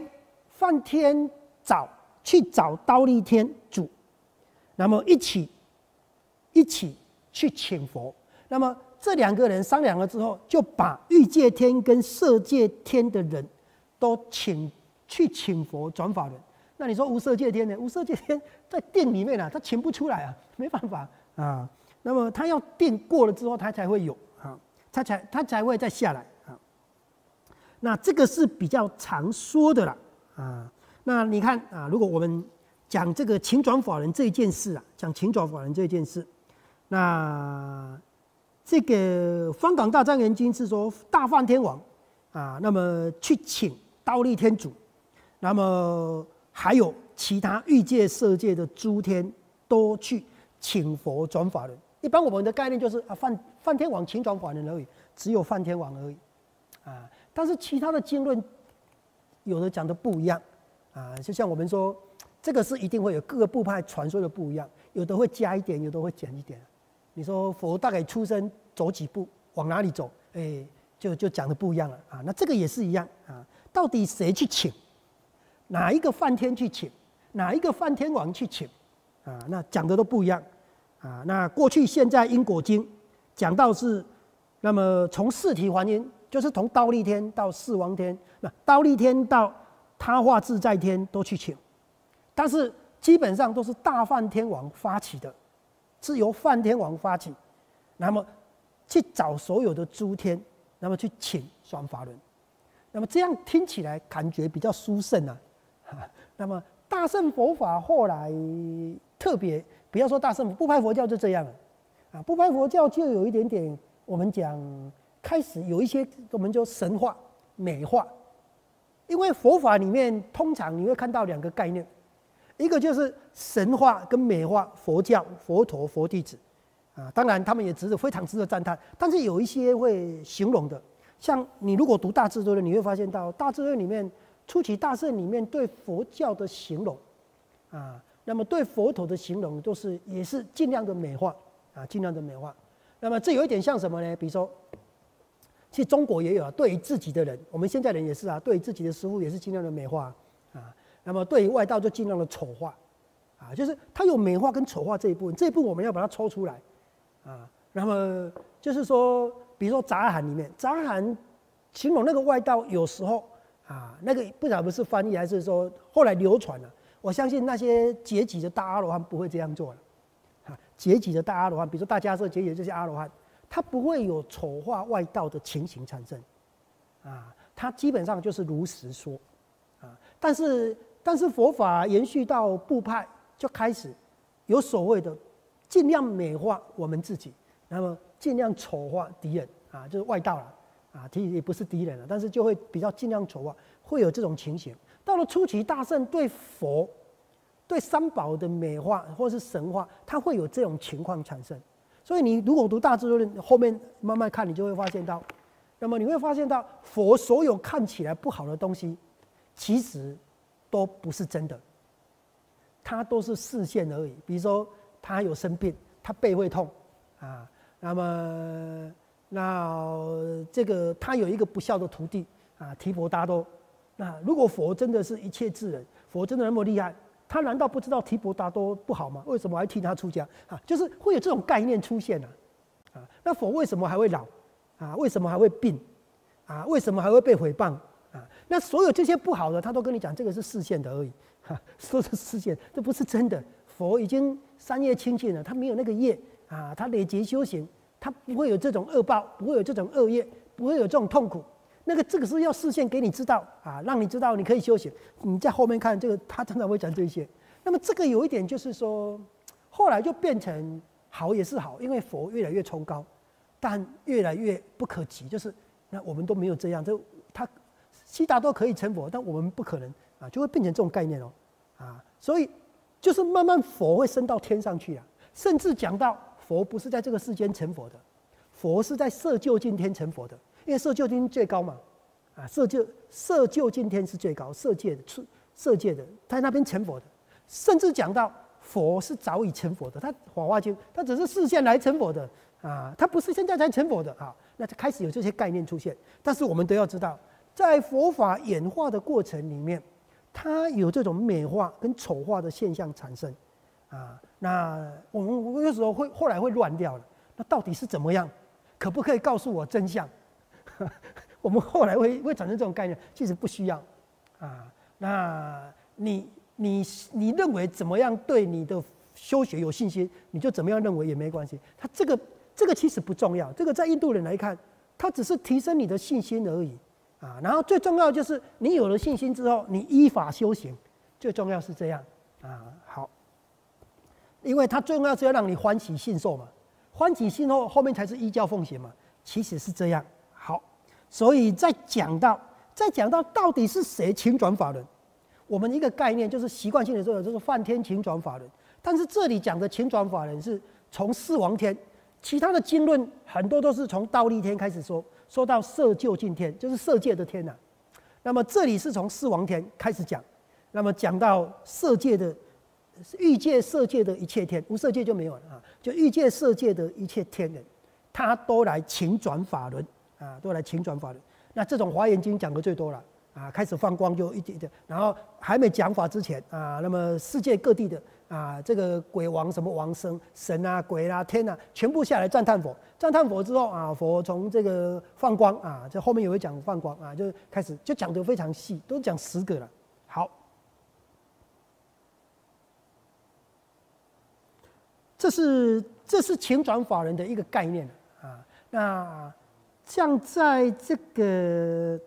梵天找去找刀立天主，那么一起一起去请佛，那么这两个人商量了之后，就把欲界天跟色界天的人都请去请佛转法轮。那你说无色界天呢？无色界天在定里面啊，他请不出来啊，没办法啊。那么他要定过了之后，他才会有他才他才会再下来啊。那这个是比较常说的啦啊。那你看啊，如果我们讲这个请转法人这一件事啊，讲请转法人这一件事，那这个《方港大庄严经》是说大梵天王啊，那么去请刀立天主，那么。还有其他欲界、色界的诸天都去请佛转法人。一般我们的概念就是啊，梵梵天王请转法轮而已，只有梵天王而已啊。但是其他的经论有的讲的不一样啊，就像我们说，这个是一定会有各个部派传说的不一样，有的会加一点，有的会减一点。你说佛大概出生走几步，往哪里走，哎，就就讲的不一样了啊。那这个也是一样啊，到底谁去请？哪一个梵天去请，哪一个梵天王去请，啊，那讲的都不一样，啊，那过去现在因果经讲到是，那么从四体还因，就是从刀立天到四王天，那刀立天到他化自在天都去请，但是基本上都是大梵天王发起的，是由梵天王发起，那么去找所有的诸天，那么去请双法轮，那么这样听起来感觉比较殊胜啊。那么大圣佛法后来特别，不要说大圣不拍佛教就这样了，啊，不拍佛教就有一点点，我们讲开始有一些我们就神话美化，因为佛法里面通常你会看到两个概念，一个就是神话跟美化佛教佛陀佛弟子，啊，当然他们也值得非常值得赞叹，但是有一些会形容的，像你如果读大智度论，你会发现到大智度论里面。初期大圣里面对佛教的形容，啊，那么对佛陀的形容都是也是尽量的美化，啊，尽量的美化。那么这有一点像什么呢？比如说，其实中国也有啊，对于自己的人，我们现在人也是啊，对于自己的师傅也是尽量的美化，啊，那么对于外道就尽量的丑化，啊，就是他有美化跟丑化这一部分，这一部分我们要把它抽出来，啊，那么就是说，比如说杂含里面，杂含形容那个外道有时候。啊，那个不晓得是翻译还是说后来流传了。我相信那些劫己的大阿罗汉不会这样做了。啊，劫己的大阿罗汉，比如说大家说劫己这些阿罗汉，他不会有丑化外道的情形产生。啊，他基本上就是如实说。啊，但是但是佛法延续到部派就开始有所谓的尽量美化我们自己，那么尽量丑化敌人啊，就是外道了。啊，其实也不是敌人了，但是就会比较尽量丑化，会有这种情形。到了初期大圣对佛、对三宝的美化或是神话，它会有这种情况产生。所以你如果读大智论后面慢慢看，你就会发现到，那么你会发现到佛所有看起来不好的东西，其实都不是真的，它都是视线而已。比如说他有生病，他背会痛啊，那么。那这个他有一个不孝的徒弟啊，提婆达多。那如果佛真的是一切智人，佛真的那么厉害，他难道不知道提婆达多不好吗？为什么还替他出家啊？就是会有这种概念出现呢？啊，那佛为什么还会老？啊，为什么还会病？啊，为什么还会被诽谤？啊，那所有这些不好的，他都跟你讲，这个是视线的而已，哈，说是视线，这不是真的。佛已经三业清净了，他没有那个业啊，他累劫修行。他不会有这种恶报，不会有这种恶业，不会有这种痛苦。那个这个是要视线给你知道啊，让你知道你可以修行。你在后面看这个，他常常会讲这些。那么这个有一点就是说，后来就变成好也是好，因为佛越来越崇高，但越来越不可及，就是那我们都没有这样，就他悉达多可以成佛，但我们不可能啊，就会变成这种概念哦，啊，所以就是慢慢佛会升到天上去啊，甚至讲到佛不是在这个世间成佛的，佛是在色究竟天成佛的，因为色究竟最高嘛，啊，色究色究竟天是最高，色界的出色界的在那边成佛的，甚至讲到。佛是早已成佛的，他《法华经》他只是事先来成佛的啊，他不是现在才成佛的啊。那就开始有这些概念出现，但是我们都要知道，在佛法演化的过程里面，它有这种美化跟丑化的现象产生啊。那我们有时候会后来会乱掉了，那到底是怎么样？可不可以告诉我真相？我们后来会会产生这种概念，其实不需要啊。那你。你你认为怎么样对你的修学有信心，你就怎么样认为也没关系。他这个这个其实不重要，这个在印度人来看，他只是提升你的信心而已啊。然后最重要就是你有了信心之后，你依法修行，最重要是这样啊。好，因为他最重要是要让你欢喜信受嘛，欢喜信受后面才是依教奉行嘛。其实是这样。所以在讲到在讲到到底是谁请转法轮。我们一个概念就是习惯性的说，就是梵天请转法轮。但是这里讲的请转法轮是从四王天，其他的经论很多都是从倒立天开始说，说到色究竟天，就是色界的天呐。那么这里是从四王天开始讲，那么讲到色界的欲界、色界的一切天，无色界就没有了啊，就欲界、色界的一切天人，他都来请转法轮啊，都来请转法轮。那这种华严经讲的最多了。啊，开始放光就一点点，然后还没讲法之前啊，那么世界各地的啊，这个鬼王什么王生神啊、鬼啊、天啊，全部下来赞叹佛，赞叹佛之后啊，佛从这个放光啊，这后面也会讲放光啊，就开始就讲得非常细，都讲十个了。好，这是这是请转法人的一个概念啊。那像在这个。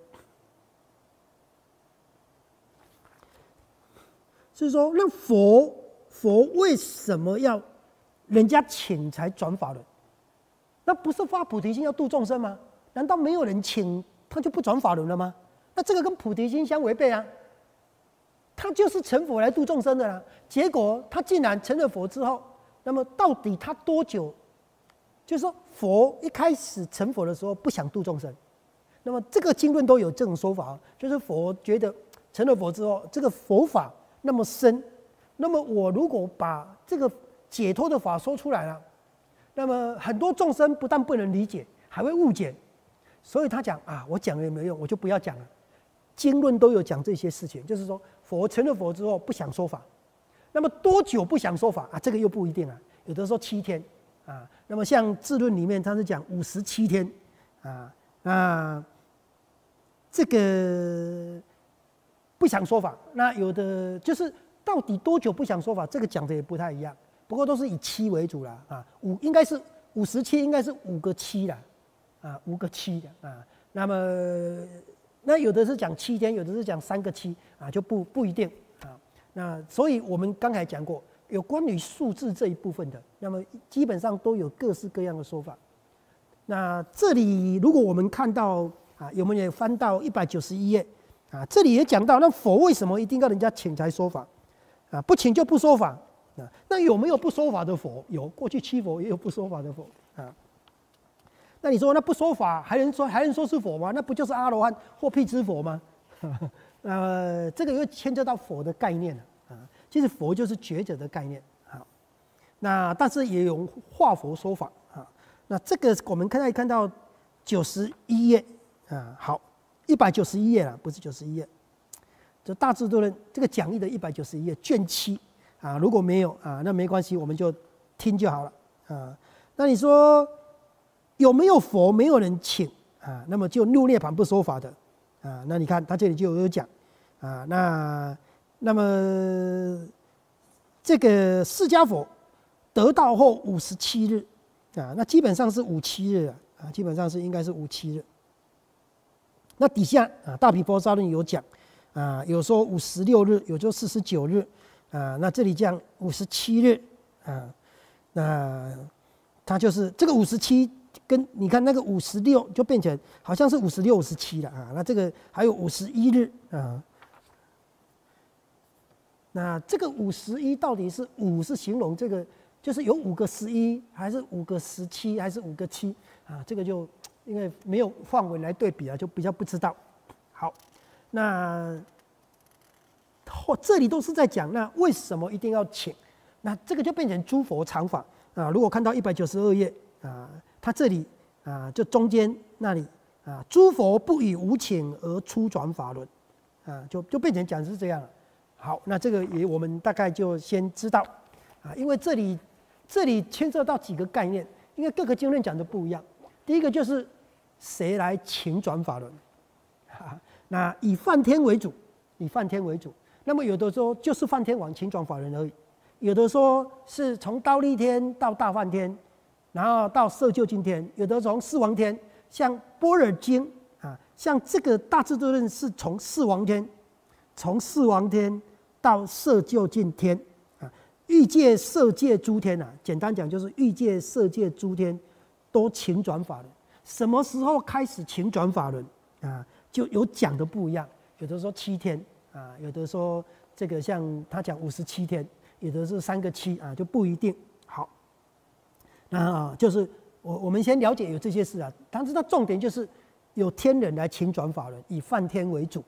是说，那佛佛为什么要人家请才转法轮？那不是发菩提心要度众生吗？难道没有人请他就不转法轮了吗？那这个跟菩提心相违背啊！他就是成佛来度众生的啦。结果他竟然成了佛之后，那么到底他多久？就是说，佛一开始成佛的时候不想度众生，那么这个经论都有这种说法，就是佛觉得成了佛之后，这个佛法。那么深，那么我如果把这个解脱的法说出来了，那么很多众生不但不能理解，还会误解，所以他讲啊，我讲了也没用，我就不要讲了。经论都有讲这些事情，就是说佛成了佛之后不想说法，那么多久不想说法啊？这个又不一定啊，有的说七天啊，那么像智论里面他是讲五十七天啊，那这个。不想说法，那有的就是到底多久不想说法，这个讲的也不太一样。不过都是以七为主了啊，五应该是五十七，应该是五个七了啊，五个七的啊。那么那有的是讲七天，有的是讲三个七啊，就不不一定啊。那所以我们刚才讲过，有关于数字这一部分的，那么基本上都有各式各样的说法。那这里如果我们看到啊，有没有翻到一百九十一页？啊，这里也讲到，那佛为什么一定要人家请才说法？啊，不请就不说法。啊，那有没有不说法的佛？有，过去七佛也有不说法的佛。啊，那你说那不说法还能说还能说是佛吗？那不就是阿罗汉或辟支佛吗？呃，这个又牵涉到佛的概念了。啊，其实佛就是觉者的概念。那但是也有化佛说法。啊，那这个我们看到看到九十一页。啊，好。一百九十一页了，不是九十一页。这大智度论这个讲义的一百九十一页卷七啊，如果没有啊，那没关系，我们就听就好了啊。那你说有没有佛没有人请啊？那么就六涅盘不说法的啊？那你看他这里就有讲啊。那那么这个释迦佛得到后五十七日啊，那基本上是五七日啊，基本上是应该是五七日。那底下啊，《大毗婆沙论》有讲，啊，有说五十六日，有说四十九日，啊，那这里讲五十七日，啊，那他就是这个五十七，跟你看那个五十六就变成好像是五十六、五十七了啊。那这个还有五十一日啊。那这个五十一到底是五是形容这个，就是有五个十一，还是五个十七，还是五个七啊？这个就 因为没有范围来对比啊，就比较不知道。好，那后这里都是在讲，那为什么一定要请？那这个就变成诸佛常法啊。如果看到一百九十二页啊，它这里啊，就中间那里啊，诸佛不以无请而出转法轮啊，就就变成讲是这样了。好，那这个也我们大概就先知道啊，因为这里这里牵涉到几个概念，因为各个经论讲的不一样。第一个就是谁来请转法轮？那以梵天为主，以梵天为主。那么有的说就是梵天王请转法轮而已，有的说是从刀立天到大梵天，然后到色究竟天，有的从四王天，像般若经啊，像这个大智度论是从四王天，从四王天。到色究竟天，欲界、色界诸天啊，简单讲就是欲界、色界诸天都请转法轮。什么时候开始请转法轮啊？就有讲的不一样，有的说七天啊，有的说这个像他讲五十七天，有的是三个七啊，就不一定。好，那啊，就是我我们先了解有这些事啊，但是它重点就是有天人来请转法轮，以梵天为主，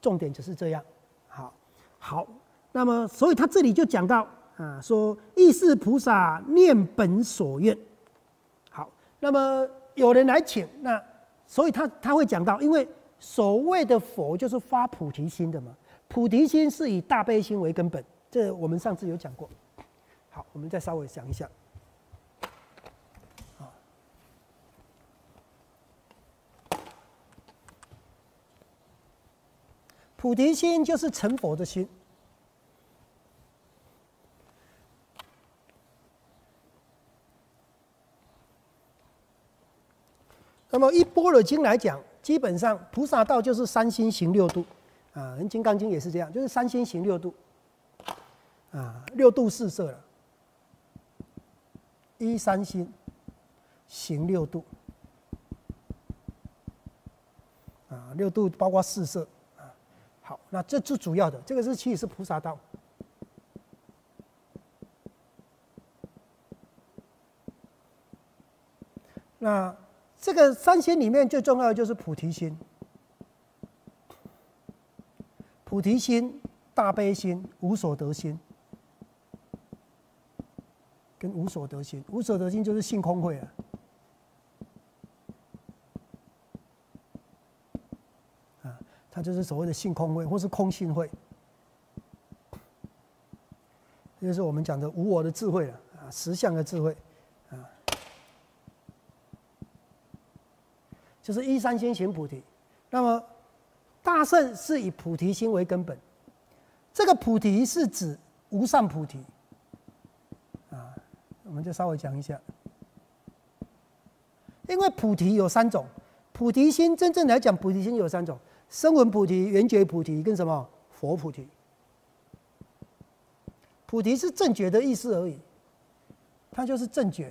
重点就是这样。好，好。那么，所以他这里就讲到啊，说意是菩萨念本所愿。好，那么有人来请，那所以他他会讲到，因为所谓的佛就是发菩提心的嘛，菩提心是以大悲心为根本，这我们上次有讲过。好，我们再稍微想一下。菩提心就是成佛的心。那么，一般若经来讲，基本上菩萨道就是三心行六度，啊，《金刚经》也是这样，就是三心行六度，啊，六度四摄了，一三心行六度，啊，六度包括四摄，啊，好，那这最主要的，这个是其实是菩萨道，那。这个三心里面最重要的就是菩提心，菩提心、大悲心、无所得心，跟无所得心，无所得心就是性空慧啊，啊，它就是所谓的性空慧，或是空性会，这就是我们讲的无我的智慧了啊，实相的智慧。就是一三心行菩提，那么大圣是以菩提心为根本，这个菩提是指无上菩提，啊，我们就稍微讲一下，因为菩提有三种，菩提心真正来讲，菩提心有三种：声闻菩提、缘觉菩提跟什么？佛菩提。菩提是正觉的意思而已，它就是正觉，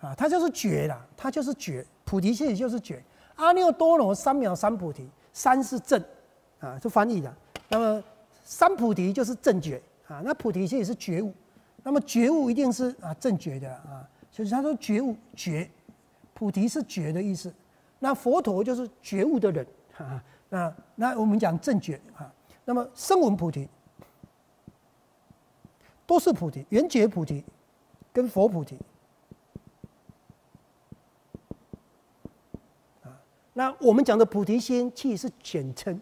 啊，它就是觉啦，它就是觉。菩提心也就是觉，阿耨多罗三藐三菩提，三是正，啊，是翻译的。那么三菩提就是正觉，啊，那菩提心也是觉悟，那么觉悟一定是啊正觉的啊，所以他说觉悟觉，菩提是觉的意思。那佛陀就是觉悟的人，哈，那那我们讲正觉啊，那么声闻菩提都是菩提，缘觉菩提跟佛菩提。那我们讲的菩提心，其实是简称，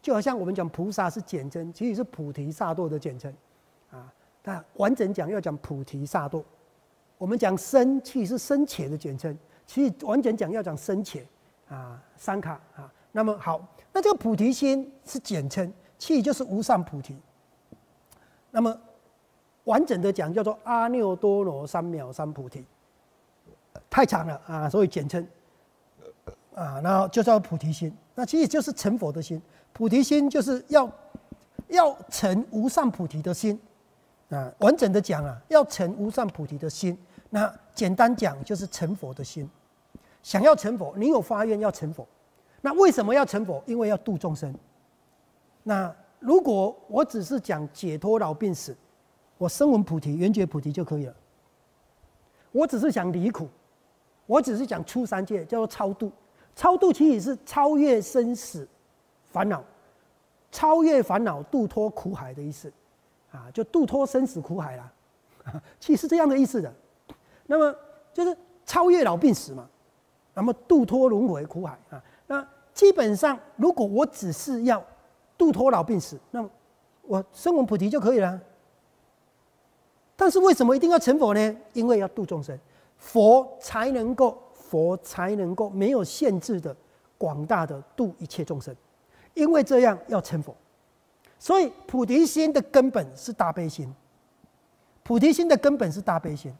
就好像我们讲菩萨是简称，其实是菩提萨埵的简称，啊，那完整讲要讲菩提萨埵。我们讲生，其实是生浅的简称，其实完整讲要讲生浅，啊，三卡啊。那么好，那这个菩提心是简称，其实就是无上菩提。那么完整的讲叫做阿耨多罗三藐三菩提，太长了啊，所以简称。啊，然后就叫菩提心，那其实就是成佛的心。菩提心就是要要成无上菩提的心，啊，完整的讲啊，要成无上菩提的心。那简单讲就是成佛的心。想要成佛，你有发愿要成佛，那为什么要成佛？因为要度众生。那如果我只是讲解脱老病死，我声闻菩提、缘觉菩提就可以了。我只是想离苦，我只是讲出三界，叫做超度。超度其实是超越生死烦恼，超越烦恼度脱苦海的意思。啊，就度脱生死苦海啦，其实这样的意思的。那么就是超越老病死嘛，那么度脱轮回苦海啊。那基本上，如果我只是要度脱老病死，那么我生闻菩提就可以了。但是为什么一定要成佛呢？因为要度众生，佛才能够佛才能够没有限制的广大的度一切众生，因为这样要成佛。所以菩提心的根本是大悲心，菩提心的根本是大悲心，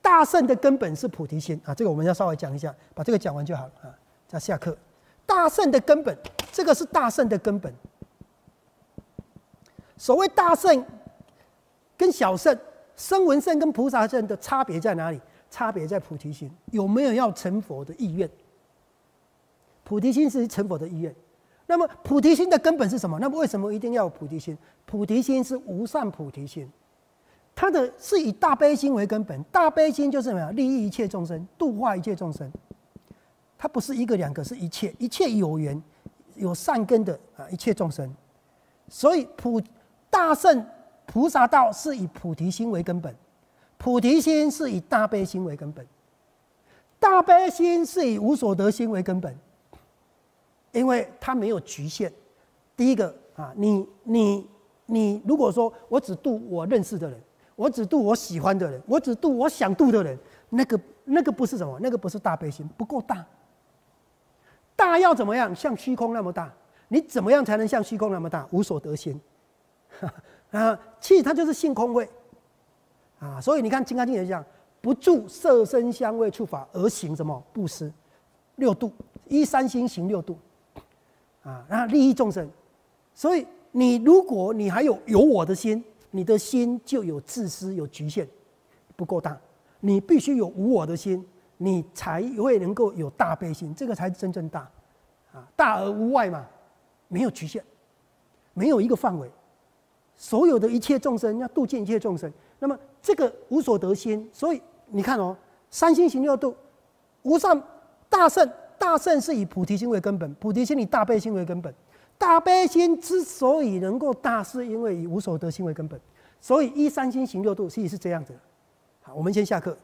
大圣的根本是菩提心啊！这个我们要稍微讲一下，把这个讲完就好了啊！再下课，大圣的根本，这个是大圣的根本。所谓大圣跟小圣、声闻圣跟菩萨圣的差别在哪里？差别在菩提心有没有要成佛的意愿？菩提心是成佛的意愿。那么菩提心的根本是什么？那么为什么一定要有菩提心？菩提心是无上菩提心，它的是以大悲心为根本。大悲心就是什么？利益一切众生，度化一切众生。它不是一个两个，是一切一切有缘有善根的啊，一切众生。所以普大圣菩萨道是以菩提心为根本，菩提心是以大悲心为根本，大悲心是以无所得心为根本。因为它没有局限。第一个啊，你你你，如果说我只度我认识的人，我只度我喜欢的人，我只度我想度的人，那个那个不是什么，那个不是大悲心，不够大。大要怎么样？像虚空那么大。你怎么样才能像虚空那么大？无所得心 啊，其实它就是性空位啊。所以你看《金刚经》也讲，不住色身香味触法而行什么布施，六度一三心行六度。啊，然后利益众生，所以你如果你还有有我的心，你的心就有自私、有局限，不够大。你必须有无我的心，你才会能够有大悲心，这个才是真正大。啊，大而无外嘛，没有局限，没有一个范围，所有的一切众生要度尽一切众生，那么这个无所得心，所以你看哦，三心行六度，无上大圣。大圣是以菩提心为根本，菩提心以大悲心为根本。大悲心之所以能够大，是因为以无所得心为根本。所以一三心行六度，其实是这样子。好，我们先下课。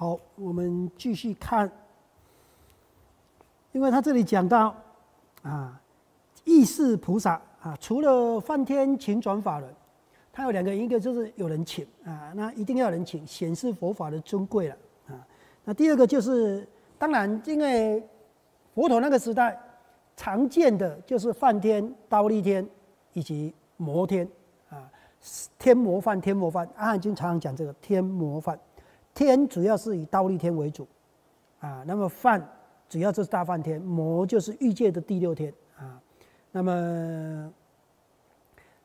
好，我们继续看，因为他这里讲到啊，意识菩萨啊，除了梵天请转法轮，他有两个，一个就是有人请啊，那一定要有人请，显示佛法的尊贵了啊。那第二个就是，当然因为佛陀那个时代常见的就是梵天、刀立天以及摩天啊。天魔犯，天魔犯，阿含经常常讲这个天魔犯。天主要是以刀立天为主，啊，那么犯主要就是大梵天，魔就是欲界的第六天啊。那么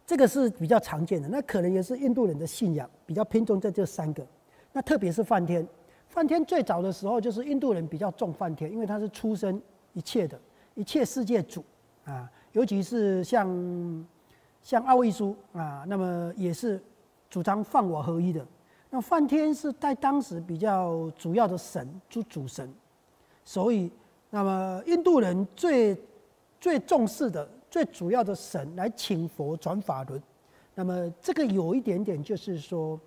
这个是比较常见的，那可能也是印度人的信仰比较偏重在这三个。那特别是梵天，梵天最早的时候就是印度人比较重梵天，因为他是出生一切的一切世界主啊，尤其是像。像奥义书啊，那么也是主张放我合一的。那梵天是在当时比较主要的神，主主神，所以那么印度人最最重视的、最主要的神来请佛转法轮。那么这个有一点点就是说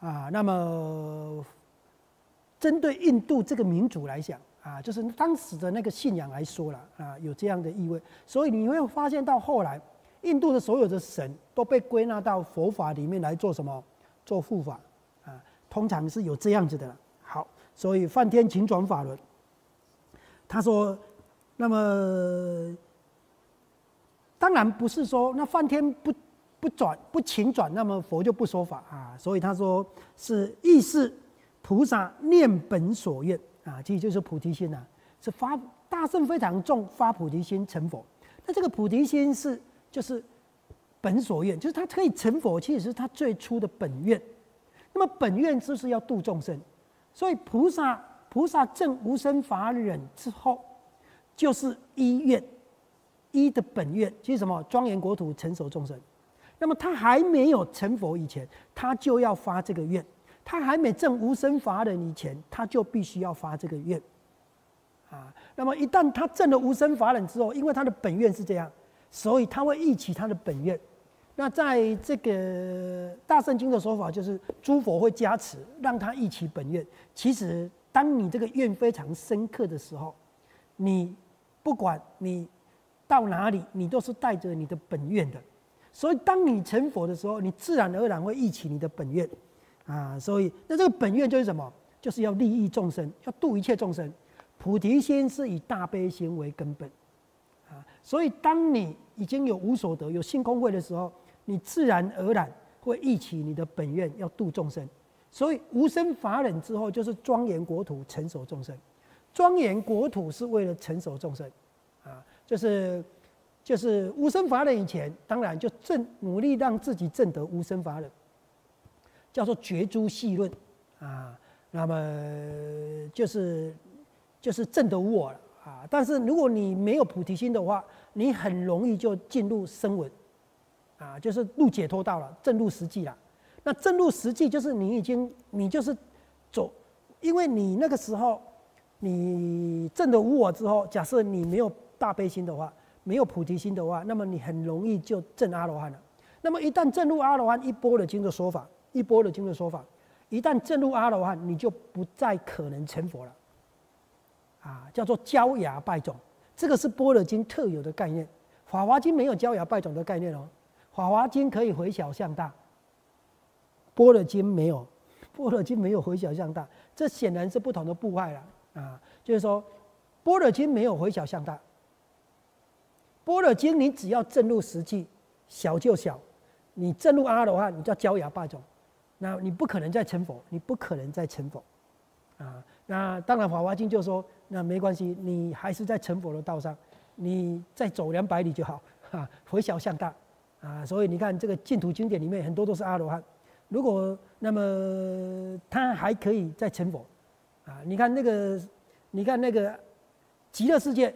啊，那么针对印度这个民族来讲啊，就是当时的那个信仰来说了啊，有这样的意味。所以你会发现到后来。印度的所有的神都被归纳到佛法里面来做什么？做护法，通常是有这样子的。好，所以梵天请转法轮。他说：“那么当然不是说那梵天不不转不请转，那么佛就不说法啊。所以他说是意是菩萨念本所愿啊，其实就是菩提心呐，是发大圣非常重发菩提心成佛。那这个菩提心是。就是本所愿，就是他可以成佛，其实是他最初的本愿。那么本愿就是要度众生，所以菩萨菩萨证无生法忍之后，就是一愿一的本愿，就是什么庄严国土成熟众生。那么他还没有成佛以前，他就要发这个愿；他还没证无生法忍以前，他就必须要发这个愿。啊，那么一旦他证了无生法忍之后，因为他的本愿是这样。所以他会忆起他的本愿，那在这个大圣经的说法，就是诸佛会加持，让他忆起本愿。其实，当你这个愿非常深刻的时候，你不管你到哪里，你都是带着你的本愿的。所以，当你成佛的时候，你自然而然会忆起你的本愿啊。所以，那这个本愿就是什么？就是要利益众生，要度一切众生。菩提心是以大悲心为根本啊。所以，当你已经有无所得、有性空慧的时候，你自然而然会忆起你的本愿，要度众生。所以，无生法忍之后，就是庄严国土，成熟众生。庄严国土是为了成熟众生，啊，就是就是无生法忍以前，当然就正努力让自己证得无生法忍，叫做绝诸细论，啊，那么就是就是证得无我了。啊！但是如果你没有菩提心的话，你很容易就进入声闻，啊，就是入解脱道了，正入实际了。那正入实际就是你已经，你就是走，因为你那个时候你证得无我之后，假设你没有大悲心的话，没有菩提心的话，那么你很容易就证阿罗汉了。那么一旦证入阿罗汉，一波的经的说法，一波的经的说法，一旦证入阿罗汉，你就不再可能成佛了。啊，叫做焦芽败种，这个是般若经特有的概念，法华经没有焦芽败种的概念哦。法华经可以回小向大，般若经没有，般若经没有回小向大，这显然是不同的部派了啊。就是说，般若经没有回小向大，般若经你只要正入实际，小就小，你正入阿的话，你叫焦牙霸种，那你不可能再成佛，你不可能再成佛，啊。那当然，《法华经》就说，那没关系，你还是在成佛的道上，你再走两百里就好，哈，回小向大，啊，所以你看这个净土经典里面很多都是阿罗汉，如果那么他还可以再成佛，啊，你看那个，你看那个极乐世界，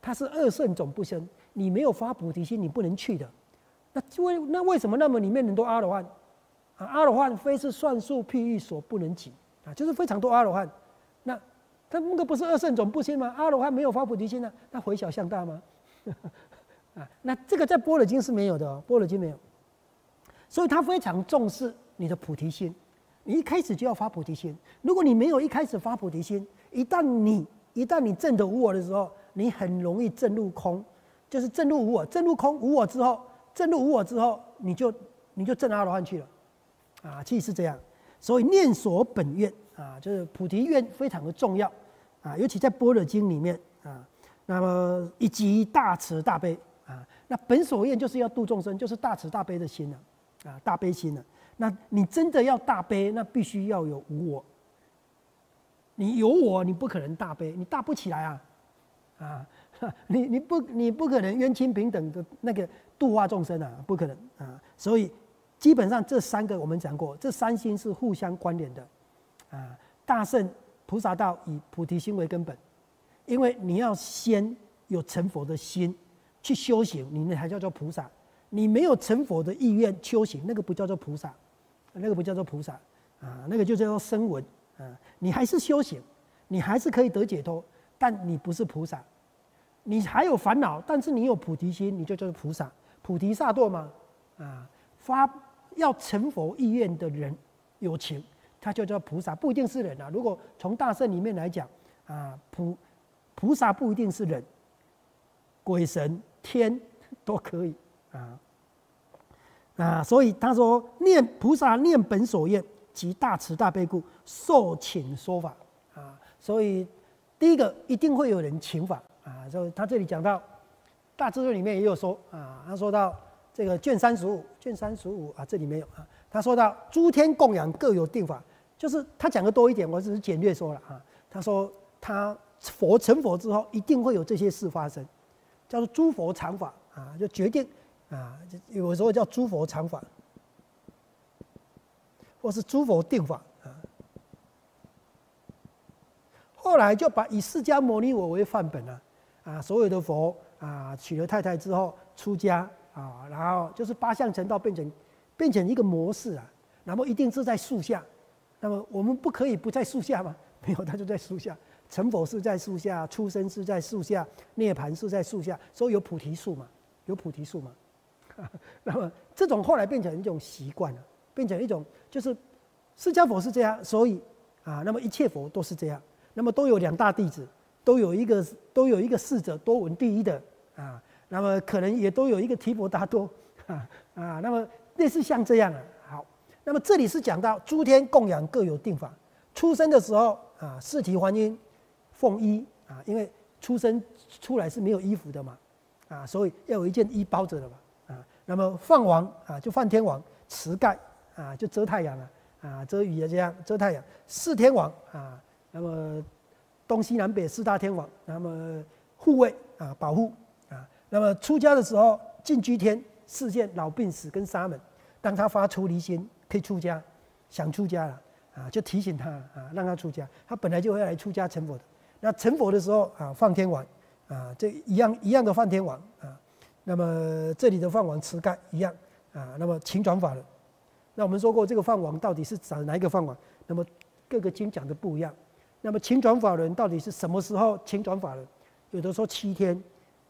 它是二圣种不生，你没有发菩提心，你不能去的，那为那为什么那么里面很多阿罗汉，啊，阿罗汉非是算术譬喻所不能及，啊，就是非常多阿罗汉。那他那个不是二圣种不生吗？阿罗汉没有发菩提心呢，那回小向大吗？啊，那这个在般若经是没有的，般若经没有，所以他非常重视你的菩提心。你一开始就要发菩提心。如果你没有一开始发菩提心，一旦你一旦你证得无我的时候，你很容易证入空，就是证入无我，证入空无我之后，证入无我之后，你就你就证阿罗汉去了，啊，其实是这样。所以念所本愿啊，就是菩提愿非常的重要啊，尤其在般若经里面啊，那么以及大慈大悲，那本所愿就是要度众生，就是大慈大悲的心了啊，大悲心了。那你真的要大悲，那必须要有无我。你有我，你不可能大悲，你大不起来啊！啊，你你不你不可能冤亲平等的那个度化众生啊，不可能啊！所以基本上这三个我们讲过，这三心是互相关联的啊。大圣菩萨道以菩提心为根本，因为你要先有成佛的心去修行，你那才叫做菩萨。你没有成佛的意愿修行，那个不叫做菩萨，那个不叫做菩萨啊，那个就叫做声闻。啊，你还是修行，你还是可以得解脱，但你不是菩萨，你还有烦恼，但是你有菩提心，你就叫做菩萨。菩提萨埵嘛，啊，发要成佛意愿的人有情，他就叫菩萨，不一定是人啊。如果从大圣里面来讲，啊，菩菩萨不一定是人，鬼神天都可以啊啊，所以他说念菩萨念本所愿。即大慈大悲故，受请说法啊！所以第一个一定会有人请法啊！就他这里讲到《大智论》里面也有说啊，他说到这个卷三十五，卷三十五啊，这里没有啊。他说到诸天供养各有定法，就是他讲的多一点，我只是简略说了啊。他说他佛成佛之后，一定会有这些事发生，叫做诸佛常法啊，就决定啊，有时候叫诸佛常法。或是诸佛定法啊，后来就把以释迦牟尼我为范本了啊，所有的佛啊娶了太太之后出家啊，然后就是八相成道变成变成一个模式啊，那么一定是在树下，那么我们不可以不在树下吗？没有，他就在树下，成佛是在树下，出生是在树下，涅槃是在树下，所以有菩提树嘛，有菩提树嘛，那么这种后来变成一种习惯了。变成一种，就是释迦佛是这样，所以啊，那么一切佛都是这样，那么都有两大弟子，都有一个都有一个逝者多闻第一的啊，那么可能也都有一个提婆达多 啊啊，那么类似像这样啊。好，那么这里是讲到诸天供养各有定法，出生的时候啊，四体还音奉衣啊，因为出生出来是没有衣服的嘛啊，所以要有一件衣包着的嘛啊，那么梵王啊，就梵天王持盖。啊，就遮太阳了，啊，遮雨也这样遮太阳。四天王啊，那么东西南北四大天王，那么护卫啊，保护啊。那么出家的时候，进居天四见老病死跟沙门，当他发出离心，可以出家，想出家了啊，就提醒他啊，让他出家。他本来就会来出家成佛的。那成佛的时候啊，放天王啊，这一样一样的放天王啊。那么这里的放王持盖一样啊。那么勤转法轮。那我们说过，这个饭王到底是指哪一个饭王？那么各个经讲的不一样。那么勤转法轮到底是什么时候勤转法轮？有的说七天，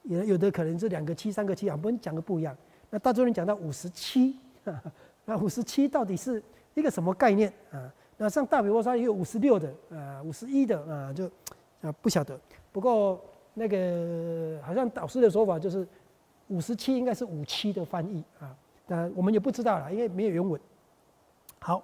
有有的可能是两个七、三个七啊，我们讲的不一样。那大众人讲到五十七，那五十七到底是一个什么概念啊？那像大比波沙也有五十六的啊，五十一的啊，就啊不晓得。不过那个好像导师的说法就是五十七应该是五七的翻译啊，但我们也不知道了，因为没有原文。好，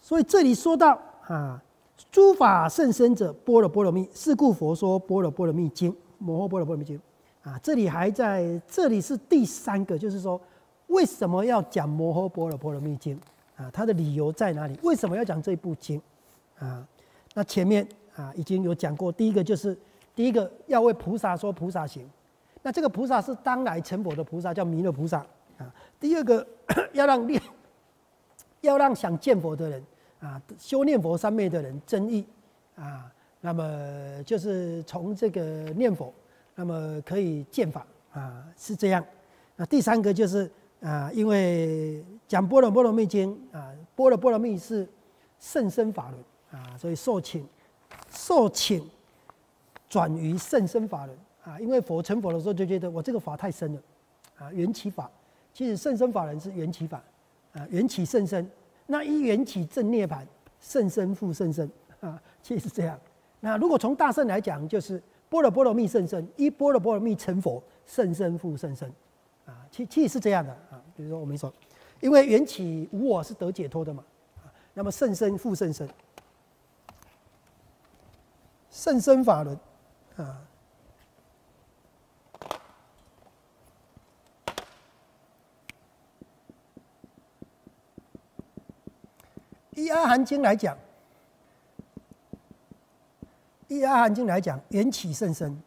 所以这里说到啊，诸法甚深者，般若波罗蜜，是故佛说般若波罗蜜经，摩诃般若波罗蜜经啊。这里还在这里是第三个，就是说为什么要讲摩诃般若波罗蜜经啊？它的理由在哪里？为什么要讲这部经啊？那前面啊已经有讲过，第一个就是第一个要为菩萨说菩萨行，那这个菩萨是当来成佛的菩萨，叫弥勒菩萨啊。第二个 要让念。要让想见佛的人啊，修念佛三昧的人增益啊，那么就是从这个念佛，那么可以见法啊，是这样。那第三个就是啊，因为讲《般若波罗蜜经》啊，《般若波罗蜜》是甚深法轮啊，所以受请受请转于甚深法轮啊，因为佛成佛的时候就觉得我这个法太深了啊，缘起法，其实甚深法轮是缘起法。啊，缘起甚深，那一缘起正涅盘，甚深复甚深啊，其实是这样。那如果从大圣来讲，就是波罗波罗蜜甚深，一波罗波罗蜜成佛，甚深复甚深啊，其其实是这样的啊。比如说我们说，因为缘起无我是得解脱的嘛，啊，那么甚深复甚深，甚深法轮啊。依阿含经来讲，依阿含经来讲，缘起甚深。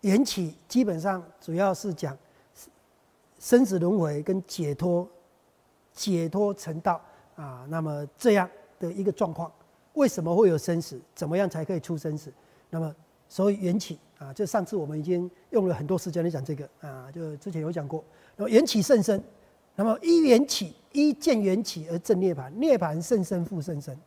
缘起基本上主要是讲生死轮回跟解脱、解脱成道啊，那么这样的一个状况，为什么会有生死？怎么样才可以出生死？那么所以缘起。啊，就上次我们已经用了很多时间来讲这个啊，就之前有讲过。那么缘起甚深，那么一缘起，一见缘起而正涅盘，涅盘甚深复甚深。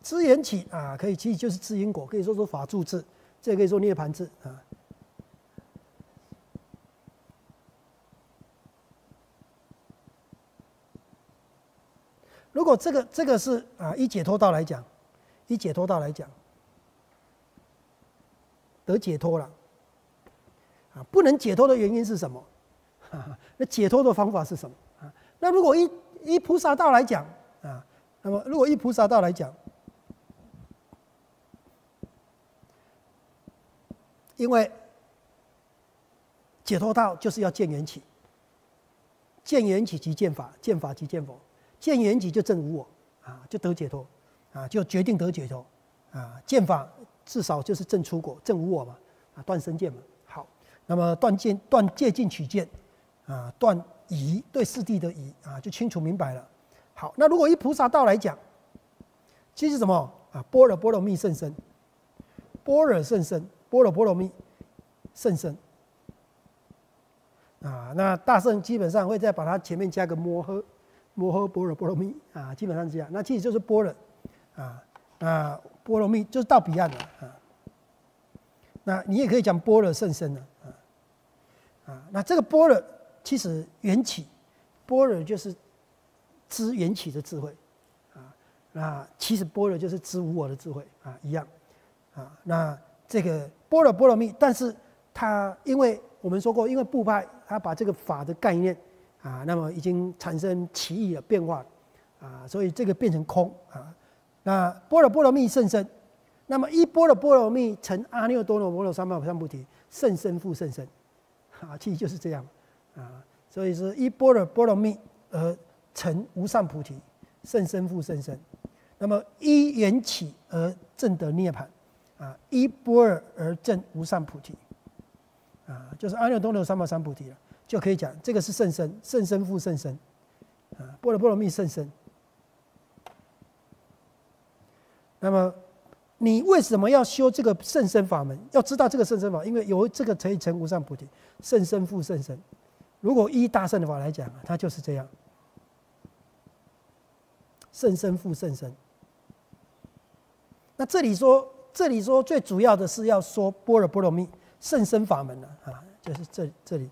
知缘起啊，可以其实就是知因果，可以说说法住智，这也可以说涅盘智啊。如果这个这个是啊，依解脱道来讲。以解脱道来讲，得解脱了，啊，不能解脱的原因是什么？那解脱的方法是什么？啊，那如果依依菩萨道来讲，啊，那么如果依菩萨道来讲，因为解脱道就是要见缘起，见缘起即见法，见法即见佛，见缘起就证无我，啊，就得解脱。啊，就决定得解脱，啊，见法至少就是证出果，证无我嘛，啊，断生见嘛。好，那么断见断戒尽取见，啊，断疑对四谛的疑，啊，就清楚明白了。好，那如果以菩萨道来讲，其实什么啊？般若波罗蜜甚深，般若甚深，般若波罗蜜甚深。啊，那大圣基本上会再把它前面加个摩诃，摩诃般若波罗蜜，啊，基本上是这样。那其实就是般若。啊，那波罗蜜就是到彼岸了啊。那你也可以讲般若甚深了啊。啊，那这个般若其实缘起，般若就是知缘起的智慧啊。那其实般若就是知无我的智慧啊，一样啊。那这个般若波罗蜜，但是它因为我们说过，因为部派它把这个法的概念啊，那么已经产生奇异的变化啊，所以这个变成空啊。那波若波罗蜜甚深，那么一般若波罗蜜成阿耨多罗摩罗三藐三菩提，甚深复甚深，啊，其实就是这样，啊，所以是一般若波罗蜜而成无上菩提，甚深复甚深。那么一缘起而证得涅盘，啊，一般若而证无上菩提，啊，就是阿耨多罗三藐三菩提了，就可以讲这个是甚深，甚深复甚深，啊，波若波罗蜜甚深。那么，你为什么要修这个甚深法门？要知道这个甚深法，因为有这个可以成无上菩提，甚深复甚深。如果依大圣的法来讲，它就是这样，甚深复甚深。那这里说，这里说最主要的是要说波若波罗蜜甚深法门了啊，就是这这里。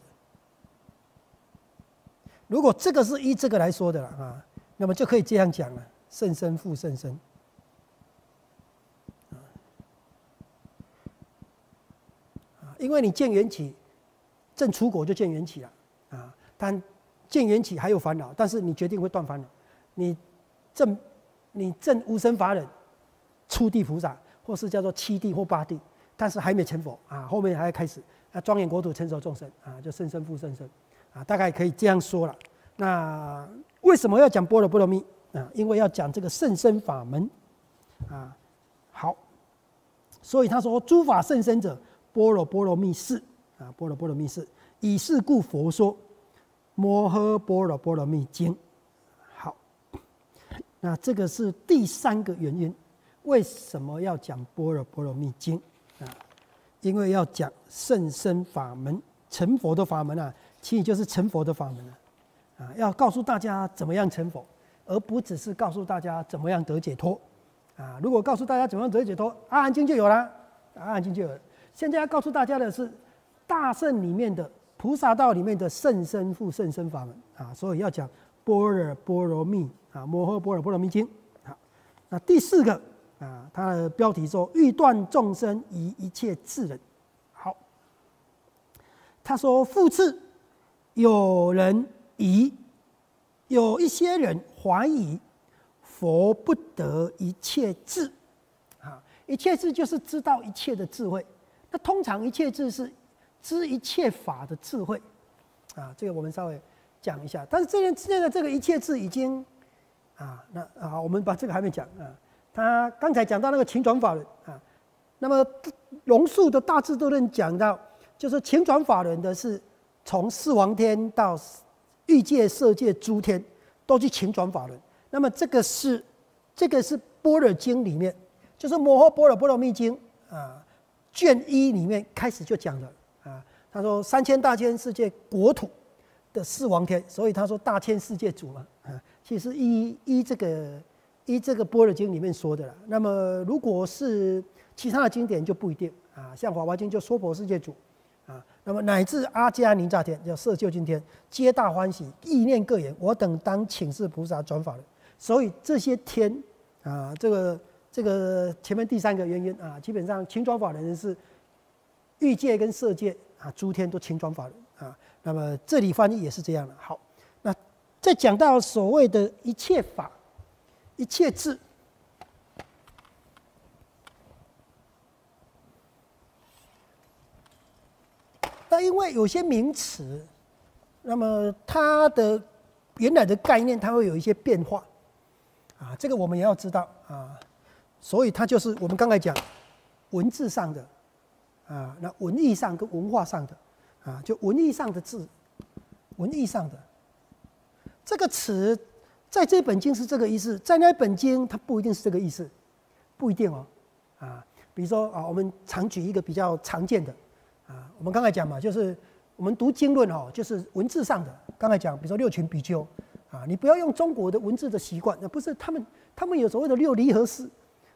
如果这个是依这个来说的了啊，那么就可以这样讲了：甚深复甚深。因为你见缘起，正出果就见缘起了啊。但见缘起还有烦恼，但是你决定会断烦恼。你正你正无生法忍，初地菩萨，或是叫做七地或八地，但是还没成佛啊。后面还要开始啊，庄严国土成熟众生啊，就圣身复甚深啊，大概可以这样说了。那为什么要讲般若波罗蜜啊？因为要讲这个甚深法门啊。好，所以他说诸法甚深者。般若波罗蜜是啊，般若波罗蜜是以是故佛说摩诃般若波罗蜜经。好，那这个是第三个原因，为什么要讲般若波罗蜜经啊？因为要讲甚深法门，成佛的法门啊，其实就是成佛的法门了。啊，要告诉大家怎么样成佛，而不只是告诉大家怎么样得解脱啊。如果告诉大家怎么样得解脱，阿含经就有了。阿含经就有了。现在要告诉大家的是，大圣里面的菩萨道里面的甚深复甚深法门啊，所以要讲般若波罗蜜啊，摩诃般若波罗蜜经。好，那第四个啊，它的标题说欲断众生以一切智人。好，他说复次，有人疑，有一些人怀疑佛不得一切智啊，一切智就是知道一切的智慧。那通常一切智是知一切法的智慧，啊，这个我们稍微讲一下。但是这边现在这个一切智已经，啊，那啊，我们把这个还没讲啊。他刚才讲到那个情转法轮啊，那么龙树的大智度论讲到，就是情转法轮的是从四王天到欲界、色界、诸天都去勤转法轮。那么这个是这个是般若经里面，就是摩诃般若波罗蜜经啊。卷一里面开始就讲了啊，他说三千大千世界国土的四王天，所以他说大千世界主嘛啊，其实依依这个依这个般若经里面说的了。那么如果是其他的经典就不一定啊，像华华经就说佛世界主，那么乃至阿迦尼吒天叫色究竟天，皆大欢喜，意念各言，我等当请示菩萨转法轮。所以这些天啊，这个。这个前面第三个原因啊，基本上请转法的是欲界跟色界啊，诸天都请转法人啊。那么这里翻译也是这样的。好，那再讲到所谓的一切法、一切智，那因为有些名词，那么它的原来的概念，它会有一些变化啊，这个我们也要知道啊。所以它就是我们刚才讲文字上的啊，那文艺上跟文化上的啊，就文艺上的字，文艺上的这个词，在这本经是这个意思，在那本经它不一定是这个意思，不一定哦啊。比如说啊，我们常举一个比较常见的啊，我们刚才讲嘛，就是我们读经论哦，就是文字上的。刚才讲，比如说六群比丘啊，你不要用中国的文字的习惯，那不是他们，他们有所谓的六离合式。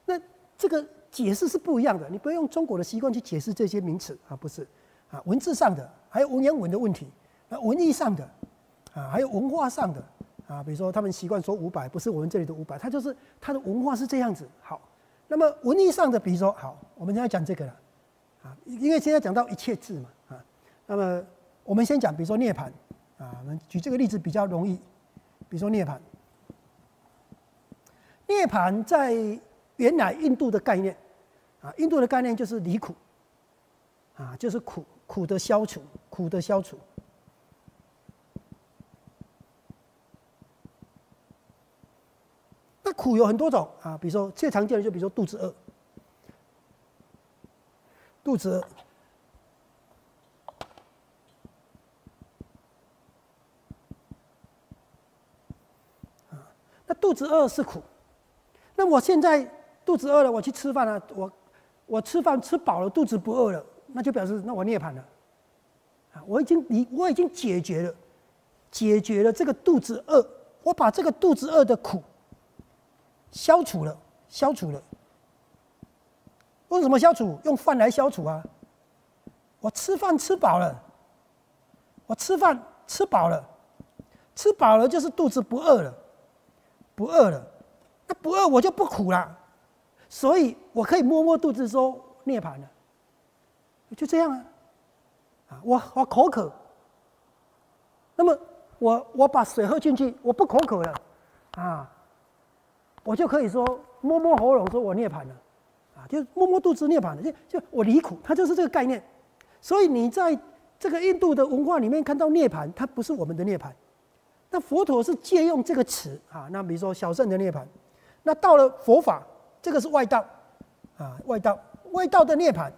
那这个解释是不一样的，你不要用中国的习惯去解释这些名词啊，不是啊，文字上的还有文言文的问题，那文艺上的啊，还有文化上的啊，比如说他们习惯说五百，不是我们这里的五百，他就是他的文化是这样子。好，那么文艺上的，比如说好，我们现在讲这个了啊，因为现在讲到一切字嘛啊，那么我们先讲，比如说涅槃啊，我们举这个例子比较容易，比如说涅槃，涅槃在。原来印度的概念，啊，印度的概念就是离苦，啊，就是苦苦的消除，苦的消除。那苦有很多种啊，比如说最常见的就比如说肚子饿，肚子，那肚子饿是苦，那我现在。肚子饿了，我去吃饭了。我我吃饭吃饱了，肚子不饿了，那就表示那我涅槃了。啊，我已经你我已经解决了，解决了这个肚子饿，我把这个肚子饿的苦消除了，消除了。用什么消除？用饭来消除啊！我吃饭吃饱了，我吃饭吃饱了，吃饱了就是肚子不饿了，不饿了，那不饿我就不苦了。所以我可以摸摸肚子说涅槃了，就这样啊，啊，我我口渴，那么我我把水喝进去，我不口渴了，啊，我就可以说摸摸喉咙说我涅槃了，啊，就摸摸肚子涅槃的，就就我离苦，它就是这个概念。所以你在这个印度的文化里面看到涅槃，它不是我们的涅槃，那佛陀是借用这个词啊，那比如说小圣的涅槃，那到了佛法。这个是外道，啊，外道，外道的涅槃，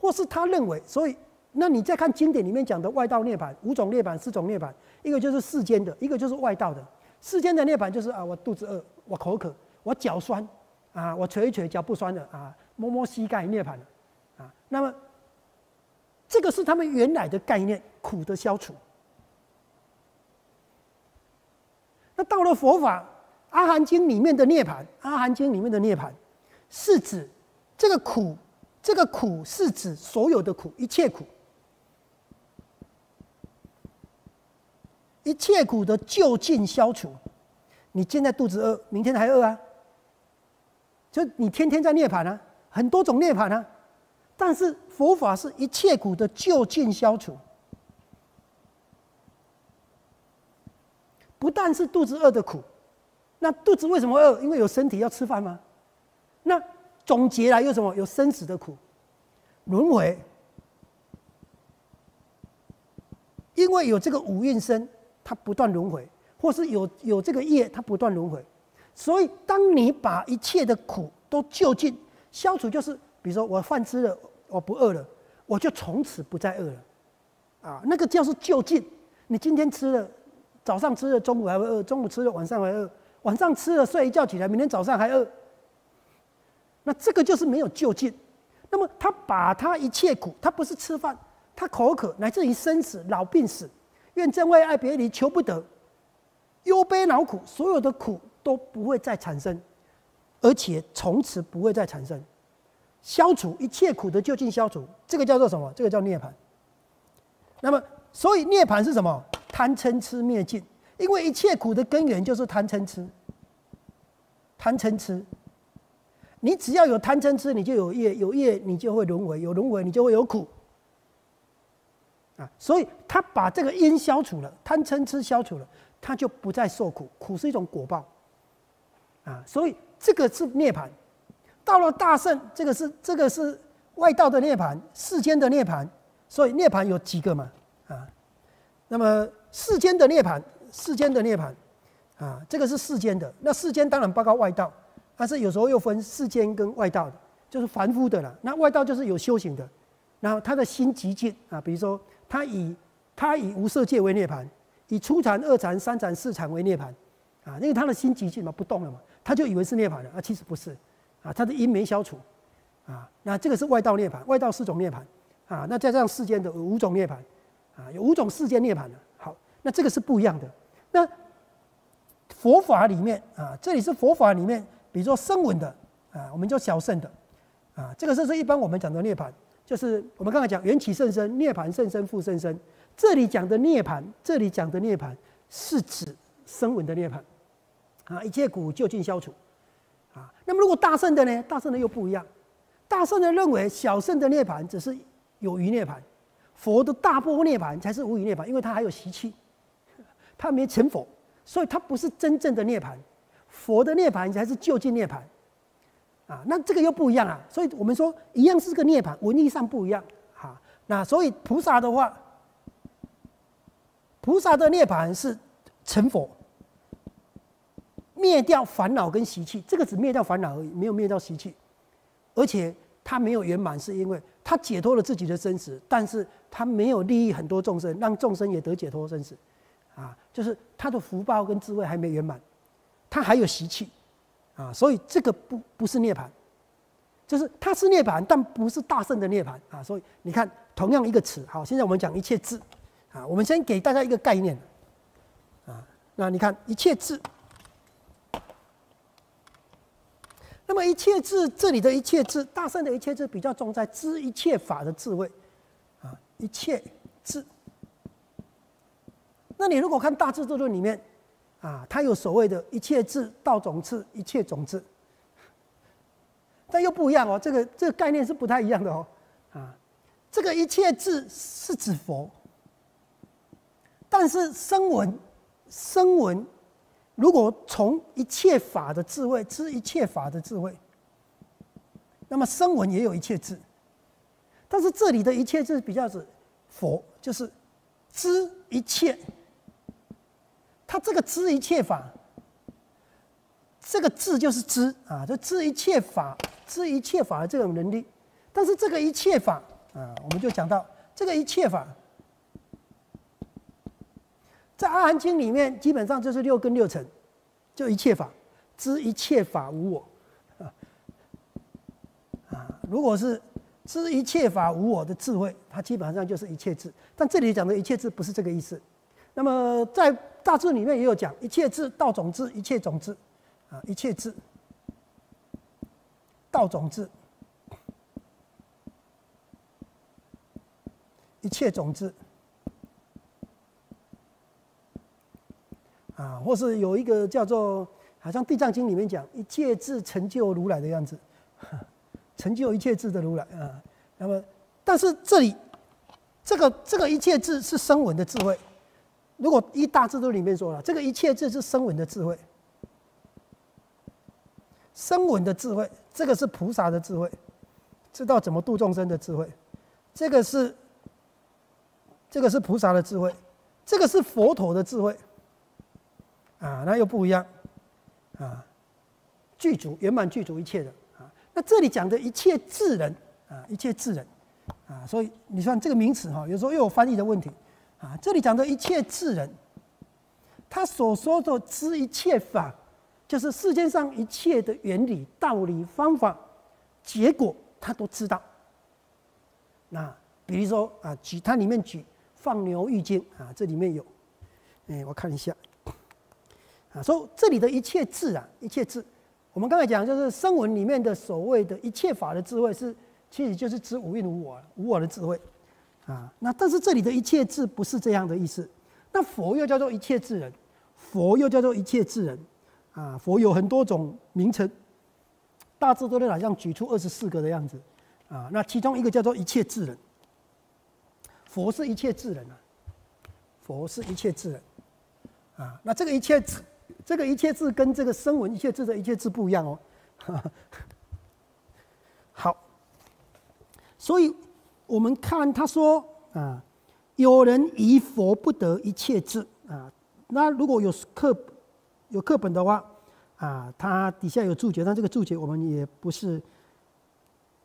或是他认为，所以，那你再看经典里面讲的外道涅槃，五种涅槃，四种涅槃，一个就是世间的，一个就是外道的。世间的涅槃就是啊，我肚子饿，我口渴，我脚酸，啊，我捶一捶脚不酸了，啊，摸摸膝盖涅槃了，啊，那么，这个是他们原来的概念，苦的消除。那到了佛法。阿含经里面的涅槃，阿含经里面的涅槃，是指这个苦这个苦是指所有的苦，一切苦，一切苦的就近消除。你现在肚子饿，明天还饿啊？就你天天在涅槃啊，很多种涅槃啊。但是佛法是一切苦的就近消除，不但是肚子饿的苦，那肚子为什么饿？因为有身体要吃饭吗？那总结来有什么？有生死的苦，轮回，因为有这个五蕴身，它不断轮回，或是有有这个业，它不断轮回。所以，当你把一切的苦都就近消除，就是比如说我饭吃了。我不饿了，我就从此不再饿了，啊，那个叫是就近。你今天吃了，早上吃了，中午还会饿；中午吃了，晚上还饿；晚上吃了，睡一觉起来，明天早上还饿。那这个就是没有就近。那么他把他一切苦，他不是吃饭，他口渴，乃至于生死、老病死、怨憎会、爱别离、求不得、忧悲恼苦，所有的苦都不会再产生，而且从此不会再产生。消除一切苦的就近消除，这个叫做什么？这个叫涅槃。那么，所以涅槃是什么？贪嗔痴灭尽。因为一切苦的根源就是贪嗔痴。贪嗔痴，你只要有贪嗔痴，你就有业，有业你就会轮回，有轮回你就会有苦。啊，所以他把这个因消除了，贪嗔痴消除了，他就不再受苦。苦是一种果报。啊，所以这个是涅槃。到了大圣，这个是这个是外道的涅槃，世间的涅槃，所以涅槃有几个嘛？啊，那么世间的涅槃，世间的涅槃，啊，这个是世间的。那世间当然包括外道，但是有时候又分世间跟外道的，就是凡夫的了。那外道就是有修行的，然后他的心极静啊，比如说他以他以无色界为涅槃，以初禅、二禅、三禅、四禅为涅槃，啊，因为他的心极静嘛，不动了嘛，他就以为是涅槃了啊，其实不是。啊，他的因没消除，啊，那这个是外道涅槃，外道四种涅槃，啊，那再加上世间的五种涅槃，啊，有五种世间涅槃的。好，那这个是不一样的。那佛法里面啊，这里是佛法里面，比如说声闻的，啊，我们叫小圣的，啊，这个是是一般我们讲的涅槃，就是我们刚才讲缘起甚深，涅槃甚深，复甚深。这里讲的涅槃，这里讲的涅槃是指声闻的涅槃，啊，一切苦就近消除。啊，那么如果大圣的呢？大圣的又不一样。大圣的认为小圣的涅槃只是有余涅槃，佛的大波涅槃才是无余涅槃，因为它还有习气，它没成佛，所以它不是真正的涅槃。佛的涅槃才是就近涅槃。啊，那这个又不一样啊。所以我们说一样是个涅槃，文义上不一样。哈，那所以菩萨的话，菩萨的涅槃是成佛。灭掉烦恼跟习气，这个只灭掉烦恼而已，没有灭掉习气。而且他没有圆满，是因为他解脱了自己的生死，但是他没有利益很多众生，让众生也得解脱生死。啊，就是他的福报跟智慧还没圆满，他还有习气。啊，所以这个不不是涅槃，就是他是涅槃，但不是大圣的涅槃。啊，所以你看，同样一个词，好，现在我们讲一切智。啊，我们先给大家一个概念。啊，那你看一切智。那么一切智，这里的一切智，大圣的一切智比较重在知一切法的智慧，啊，一切智。那你如果看大智度论里面，啊，它有所谓的一切智道种智，一切种智，但又不一样哦，这个这个概念是不太一样的哦，啊，这个一切智是指佛，但是声闻，声闻。如果从一切法的智慧知一切法的智慧，那么声闻也有一切智，但是这里的一切智比较是佛，就是知一切。他这个知一切法，这个智就是知啊，就知一切法，知一切法的这种能力。但是这个一切法啊，我们就讲到这个一切法。在《阿含经》里面，基本上就是六根六尘，就一切法，知一切法无我，啊，啊，如果是知一切法无我的智慧，它基本上就是一切智。但这里讲的一切智不是这个意思。那么在大智里面也有讲一切智道种智，一切种智，啊，一切智道种智。一切种子，啊，或是有一个叫做，好像《地藏经》里面讲，一切智成就如来的样子，成就一切智的如来啊。那么，但是这里，这个这个一切智是声闻的智慧。如果一大智度里面说了，这个一切智是声闻的智慧，声闻的智慧，这个是菩萨的智慧，知道怎么度众生的智慧，这个是。这个是菩萨的智慧，这个是佛陀的智慧，啊，那又不一样，啊，具足圆满具足一切的啊。那这里讲的一切智人啊，一切智人啊，所以你看这个名词哈，有时候又有翻译的问题啊。这里讲的一切智人，他所说的知一切法，就是世界上一切的原理、道理、方法、结果，他都知道。那比如说啊，举它里面举。放牛育精啊，这里面有，哎，我看一下，啊，所以这里的一切智啊，一切智，我们刚才讲就是声闻里面的所谓的一切法的智慧是，其实就是指无蕴无我、无我的智慧，啊，那但是这里的一切智不是这样的意思，那佛又叫做一切智人，佛又叫做一切智人，啊，佛有很多种名称，大致都好像举出二十四个的样子，啊，那其中一个叫做一切智人。佛是一切智人啊，佛是一切智人啊。那这个一切智，这个一切字跟这个声闻一切字的一切字不一样哦。好，所以我们看他说啊，有人疑佛不得一切智啊。那如果有课有课本的话啊，他底下有注解，但这个注解我们也不是，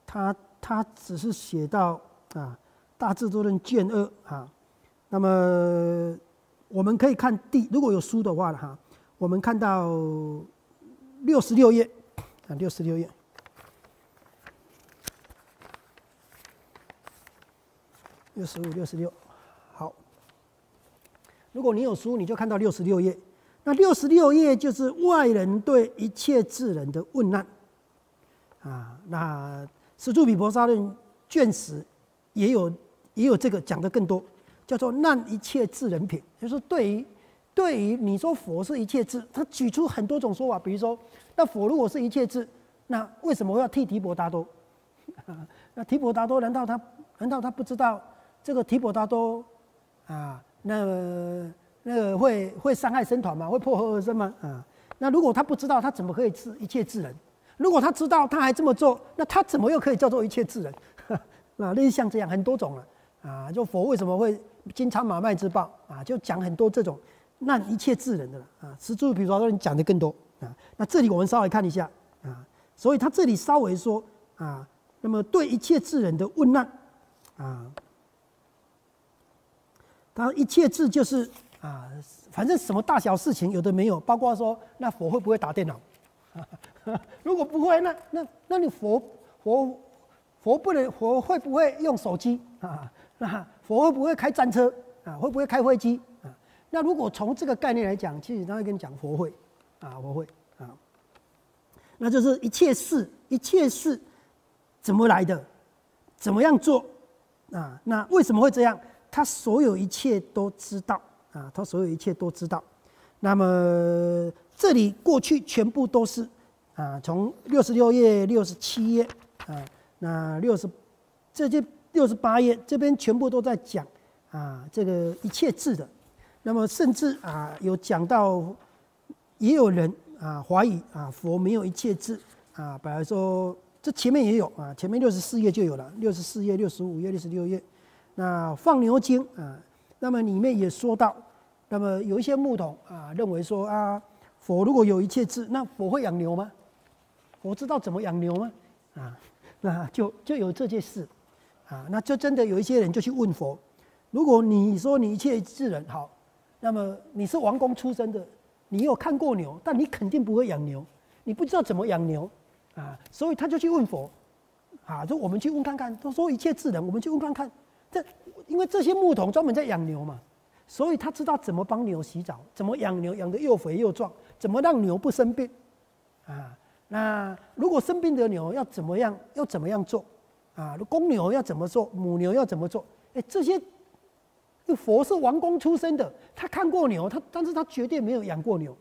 他他只是写到啊。大智度论卷二啊，那么我们可以看第，如果有书的话哈，我们看到六十六页啊，六十六页，六十五、六十六，好。如果你有书，你就看到六十六页。那六十六页就是外人对一切智人的问难啊。那《十住比婆沙论》卷十也有。也有这个讲的更多，叫做难一切智人品，就是对于对于你说佛是一切智，他举出很多种说法，比如说，那佛如果是一切智，那为什么要替提婆达多？那提婆达多难道他难道他不知道这个提婆达多啊？那那个会会伤害僧团吗？会破和而生吗？啊？那如果他不知道，他怎么可以治一切智人？如果他知道他还这么做，那他怎么又可以叫做一切智人？那 类似像这样很多种了。啊，就佛为什么会金蝉马麦之报啊？就讲很多这种那一切智人的了啊。十住比如说，你讲的更多啊。那这里我们稍微看一下啊，所以他这里稍微说啊，那么对一切智人的问难啊，他一切智就是啊，反正什么大小事情有的没有，包括说那佛会不会打电脑？如果不会，那那那你佛佛佛不能佛会不会用手机啊？那佛会不会开战车啊？会不会开飞机？那如果从这个概念来讲，其实他会跟你讲佛会啊，佛会啊，那就是一切事，一切事怎么来的，怎么样做啊？那为什么会这样？他所有一切都知道啊，他所有一切都知道。那么这里过去全部都是啊，从六十六页、六十七页啊，那六十这些。六十八页这边全部都在讲啊，这个一切智的，那么甚至啊有讲到，也有人啊怀疑啊佛没有一切智啊，本来说这前面也有啊，前面六十四页就有了，六十四页、六十五页、六十六页，那放牛经啊，那么里面也说到，那么有一些牧童啊认为说啊，佛如果有一切智，那佛会养牛吗？佛知道怎么养牛吗？啊，那就就有这件事。啊，那就真的有一些人就去问佛：如果你说你一切智人好，那么你是王宫出身的，你有看过牛，但你肯定不会养牛，你不知道怎么养牛啊，所以他就去问佛，啊，就我们去问看看。他说一切智能，我们去问看看。这因为这些牧童专门在养牛嘛，所以他知道怎么帮牛洗澡，怎么养牛养得又肥又壮，怎么让牛不生病啊。那如果生病的牛要怎么样，要怎么样做？啊，公牛要怎么做？母牛要怎么做？哎，这些佛是王宫出身的，他看过牛，他但是他绝对没有养过牛，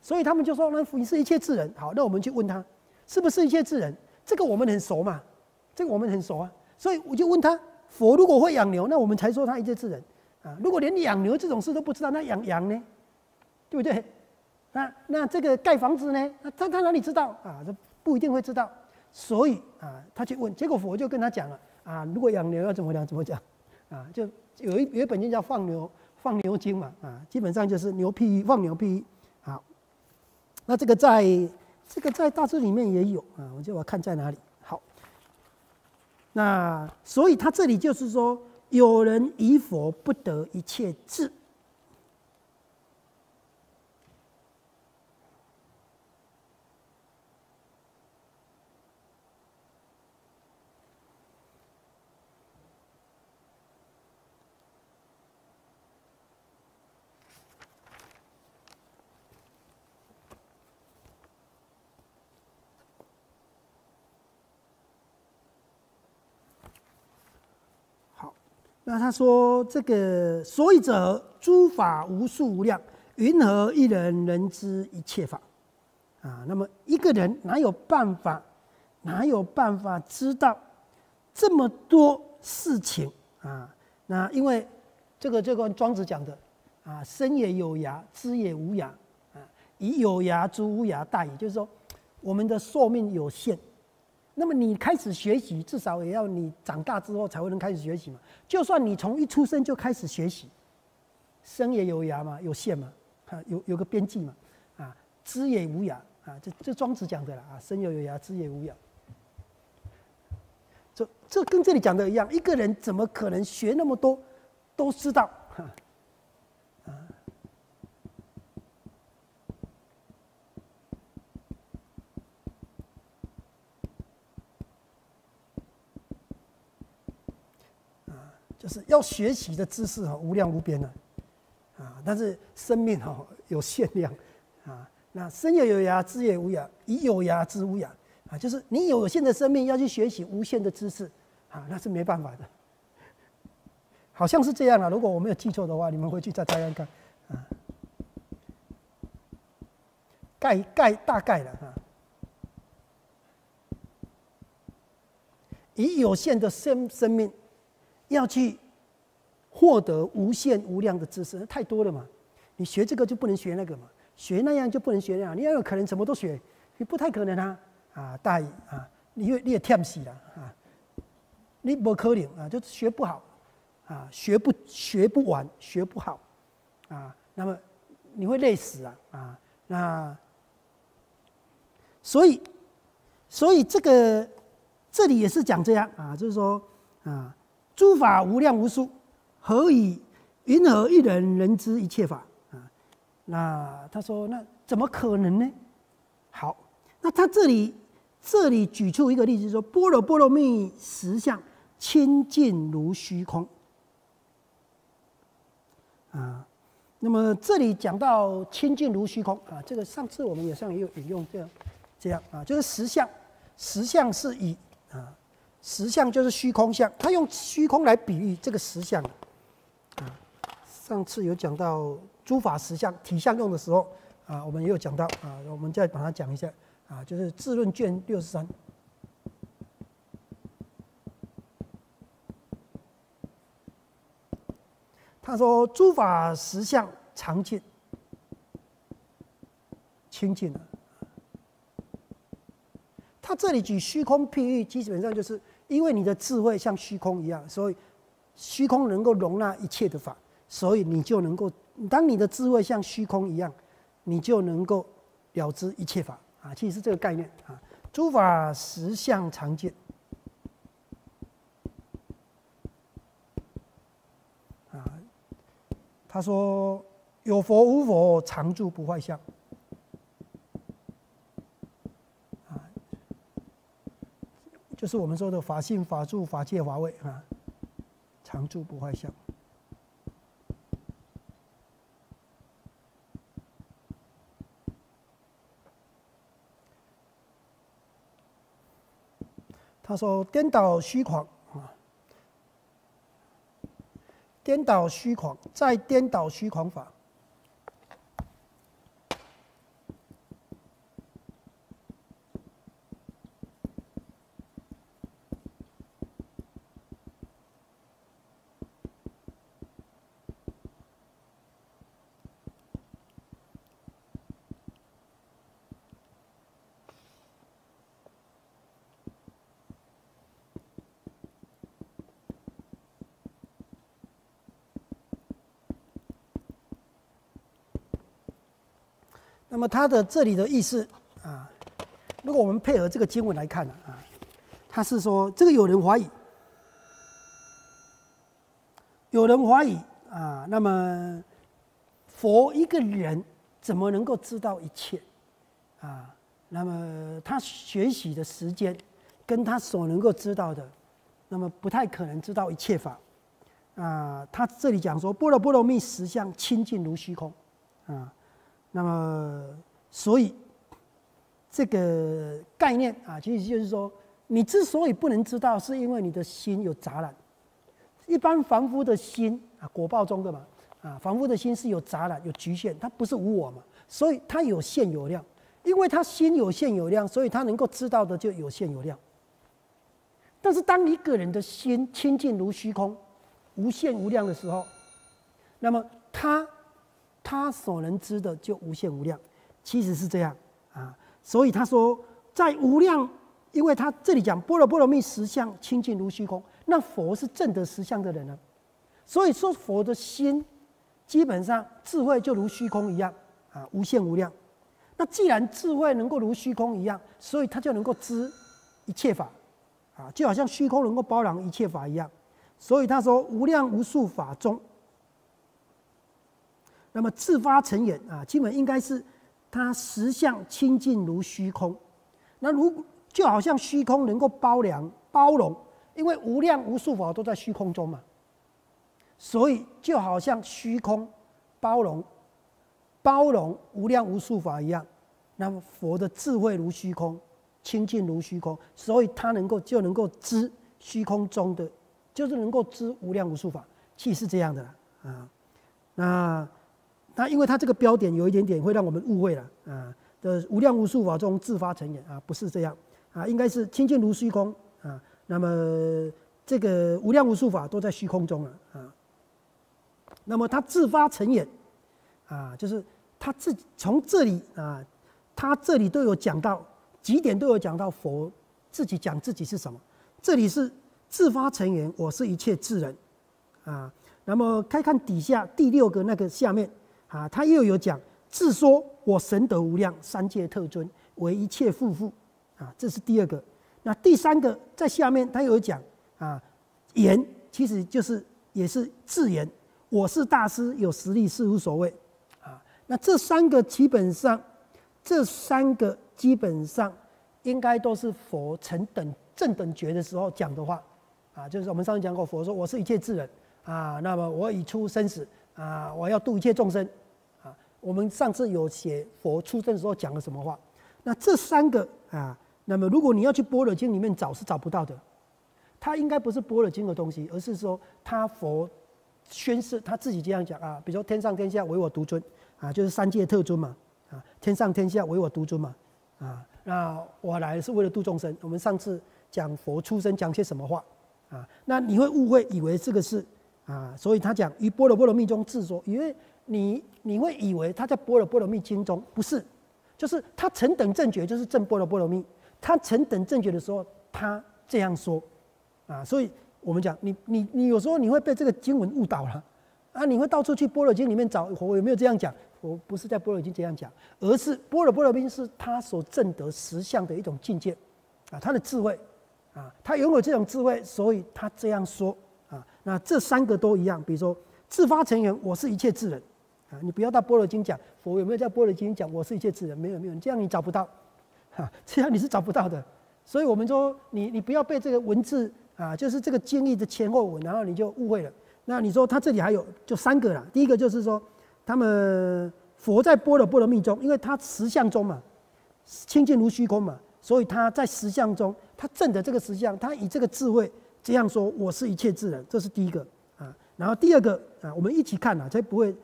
所以他们就说那你是一切智人。好，那我们去问他，是不是一切智人？这个我们很熟嘛，这个我们很熟啊，所以我就问他，佛如果会养牛，那我们才说他一切智人啊。如果连养牛这种事都不知道，那养羊呢？对不对？那那这个盖房子呢？他他哪里知道啊？这不一定会知道。所以啊，他去问，结果佛就跟他讲了啊，如果养牛要怎么讲怎么讲啊？就有一有一本经叫《放牛放牛经》嘛啊，基本上就是牛屁放牛屁好，那这个在这个在大致里面也有啊，我就我看在哪里好。那所以他这里就是说，有人以佛不得一切智。那他说：“这个所以者，诸法无数无量，云何一人能知一切法？啊，那么一个人哪有办法，哪有办法知道这么多事情啊？那因为这个这个庄子讲的啊，生也有涯，知也无涯啊，以有涯诸无涯大矣。就是说，我们的寿命有限。”那么你开始学习，至少也要你长大之后才会能开始学习嘛。就算你从一出生就开始学习，生也有涯嘛，有限嘛，啊，有有个边际嘛，啊，知也无涯啊，这这庄子讲的了啊，生也有涯，知也无涯。这这跟这里讲的一样，一个人怎么可能学那么多，都知道？就是要学习的知识哈，无量无边的，啊，但是生命哈有限量，啊，那生也有涯，知也无涯，以有涯知无涯，啊，就是你有限的生命要去学习无限的知识，啊，那是没办法的，好像是这样啊，如果我没有记错的话，你们回去再再看看，啊，概概大概的啊，以有限的生生命。要去获得无限无量的知识，太多了嘛？你学这个就不能学那个嘛？学那样就不能学那样？你要有可能什么都学，你不太可能啊！啊，大意啊！你你也跳死了啊！你不可能啊，就学不好啊，学不学不完，学不好啊，那么你会累死啊！啊，那所以所以这个这里也是讲这样啊，就是说啊。诸法无量无数，何以云何一人能知一切法啊？那他说，那怎么可能呢？好，那他这里这里举出一个例子，说般若波罗蜜实相清净如虚空啊。那么这里讲到清净如虚空啊，这个上次我们也上也有引用这样这样啊，就是实相，实相是以啊。实相就是虚空相，他用虚空来比喻这个实相。啊，上次有讲到诸法实相体相用的时候，啊，我们也有讲到啊，我们再把它讲一下啊，就是《智论》卷六十三。他说：“诸法实相常净，清净了。”他这里举虚空譬喻，基本上就是。因为你的智慧像虚空一样，所以虚空能够容纳一切的法，所以你就能够，当你的智慧像虚空一样，你就能够了知一切法啊。其实是这个概念啊。诸法实相常见啊。他说有佛无佛，常住不坏相。就是我们说的法性、法住、法界、法位啊，常住不坏相。他说颠倒虚狂啊，颠倒虚狂，再颠倒虚狂法。那么它的这里的意思啊，如果我们配合这个经文来看呢啊，他是说这个有人怀疑，有人怀疑啊，那么佛一个人怎么能够知道一切啊？那么他学习的时间跟他所能够知道的，那么不太可能知道一切法啊。他这里讲说，波罗波罗蜜实相清净如虚空啊。那么，所以这个概念啊，其实就是说，你之所以不能知道，是因为你的心有杂染。一般凡夫的心啊，果报中的嘛，啊，凡夫的心是有杂染、有局限，它不是无我嘛，所以它有限有量。因为它心有限有量，所以它能够知道的就有限有量。但是当一个人的心清净如虚空、无限无量的时候，那么他。他所能知的就无限无量，其实是这样啊。所以他说，在无量，因为他这里讲波罗波罗蜜实相清净如虚空，那佛是正得实相的人呢。所以说，佛的心基本上智慧就如虚空一样啊，无限无量。那既然智慧能够如虚空一样，所以他就能够知一切法啊，就好像虚空能够包容一切法一样。所以他说，无量无数法中。那么自发成眼啊，基本应该是它实相清净如虚空。那如就好像虚空能够包量包容，因为无量无数法都在虚空中嘛，所以就好像虚空包容包容无量无数法一样。那么佛的智慧如虚空，清净如虚空，所以他能够就能够知虚空中的，就是能够知无量无数法，其实是这样的啊。那。那因为它这个标点有一点点会让我们误会了啊的无量无数法中自发成眼啊不是这样啊应该是清净如虚空啊那么这个无量无数法都在虚空中了啊那么它自发成眼啊就是他自己从这里啊他这里都有讲到几点都有讲到佛自己讲自己是什么这里是自发成眼我是一切智人啊那么看看底下第六个那个下面。啊，他又有讲自说我神德无量，三界特尊为一切富富，啊，这是第二个。那第三个在下面他有讲啊，言其实就是也是自言，我是大师，有实力是无所谓，啊，那这三个基本上，这三个基本上应该都是佛成等正等觉的时候讲的话，啊，就是我们上次讲过，佛说我是一切智人，啊，那么我已出生死，啊，我要度一切众生。我们上次有写佛出生的时候讲了什么话？那这三个啊，那么如果你要去般若经里面找是找不到的，他应该不是般若经的东西，而是说他佛宣誓他自己这样讲啊，比如说天上天下唯我独尊啊，就是三界特尊嘛啊，天上天下唯我独尊嘛啊，那我来是为了度众生。我们上次讲佛出生讲些什么话啊？那你会误会以为这个是啊，所以他讲于般若波罗蜜中自说，因为。你你会以为他在波若波罗蜜经中不是，就是他成等正觉就是正波罗波罗蜜，他成等正觉的时候他这样说，啊，所以我们讲你你你有时候你会被这个经文误导了，啊，你会到处去波若经里面找我有没有这样讲？我不是在波若经这样讲，而是波若波罗蜜是他所证得实相的一种境界，啊，他的智慧，啊，他拥有这种智慧，所以他这样说，啊，那这三个都一样，比如说自发成员，我是一切智人。你不要到《般若经》讲佛有没有在《般若经》讲我是一切智人？没有，没有，这样你找不到，哈，这样你是找不到的。所以我们说，你你不要被这个文字啊，就是这个经义的前后文，然后你就误会了。那你说他这里还有就三个了。第一个就是说，他们佛在般若波罗蜜中，因为他实相中嘛，清净如虚空嘛，所以他在实相中，他证的这个实相，他以这个智慧这样说，我是一切智人，这是第一个啊。然后第二个啊，我们一起看啊，才不会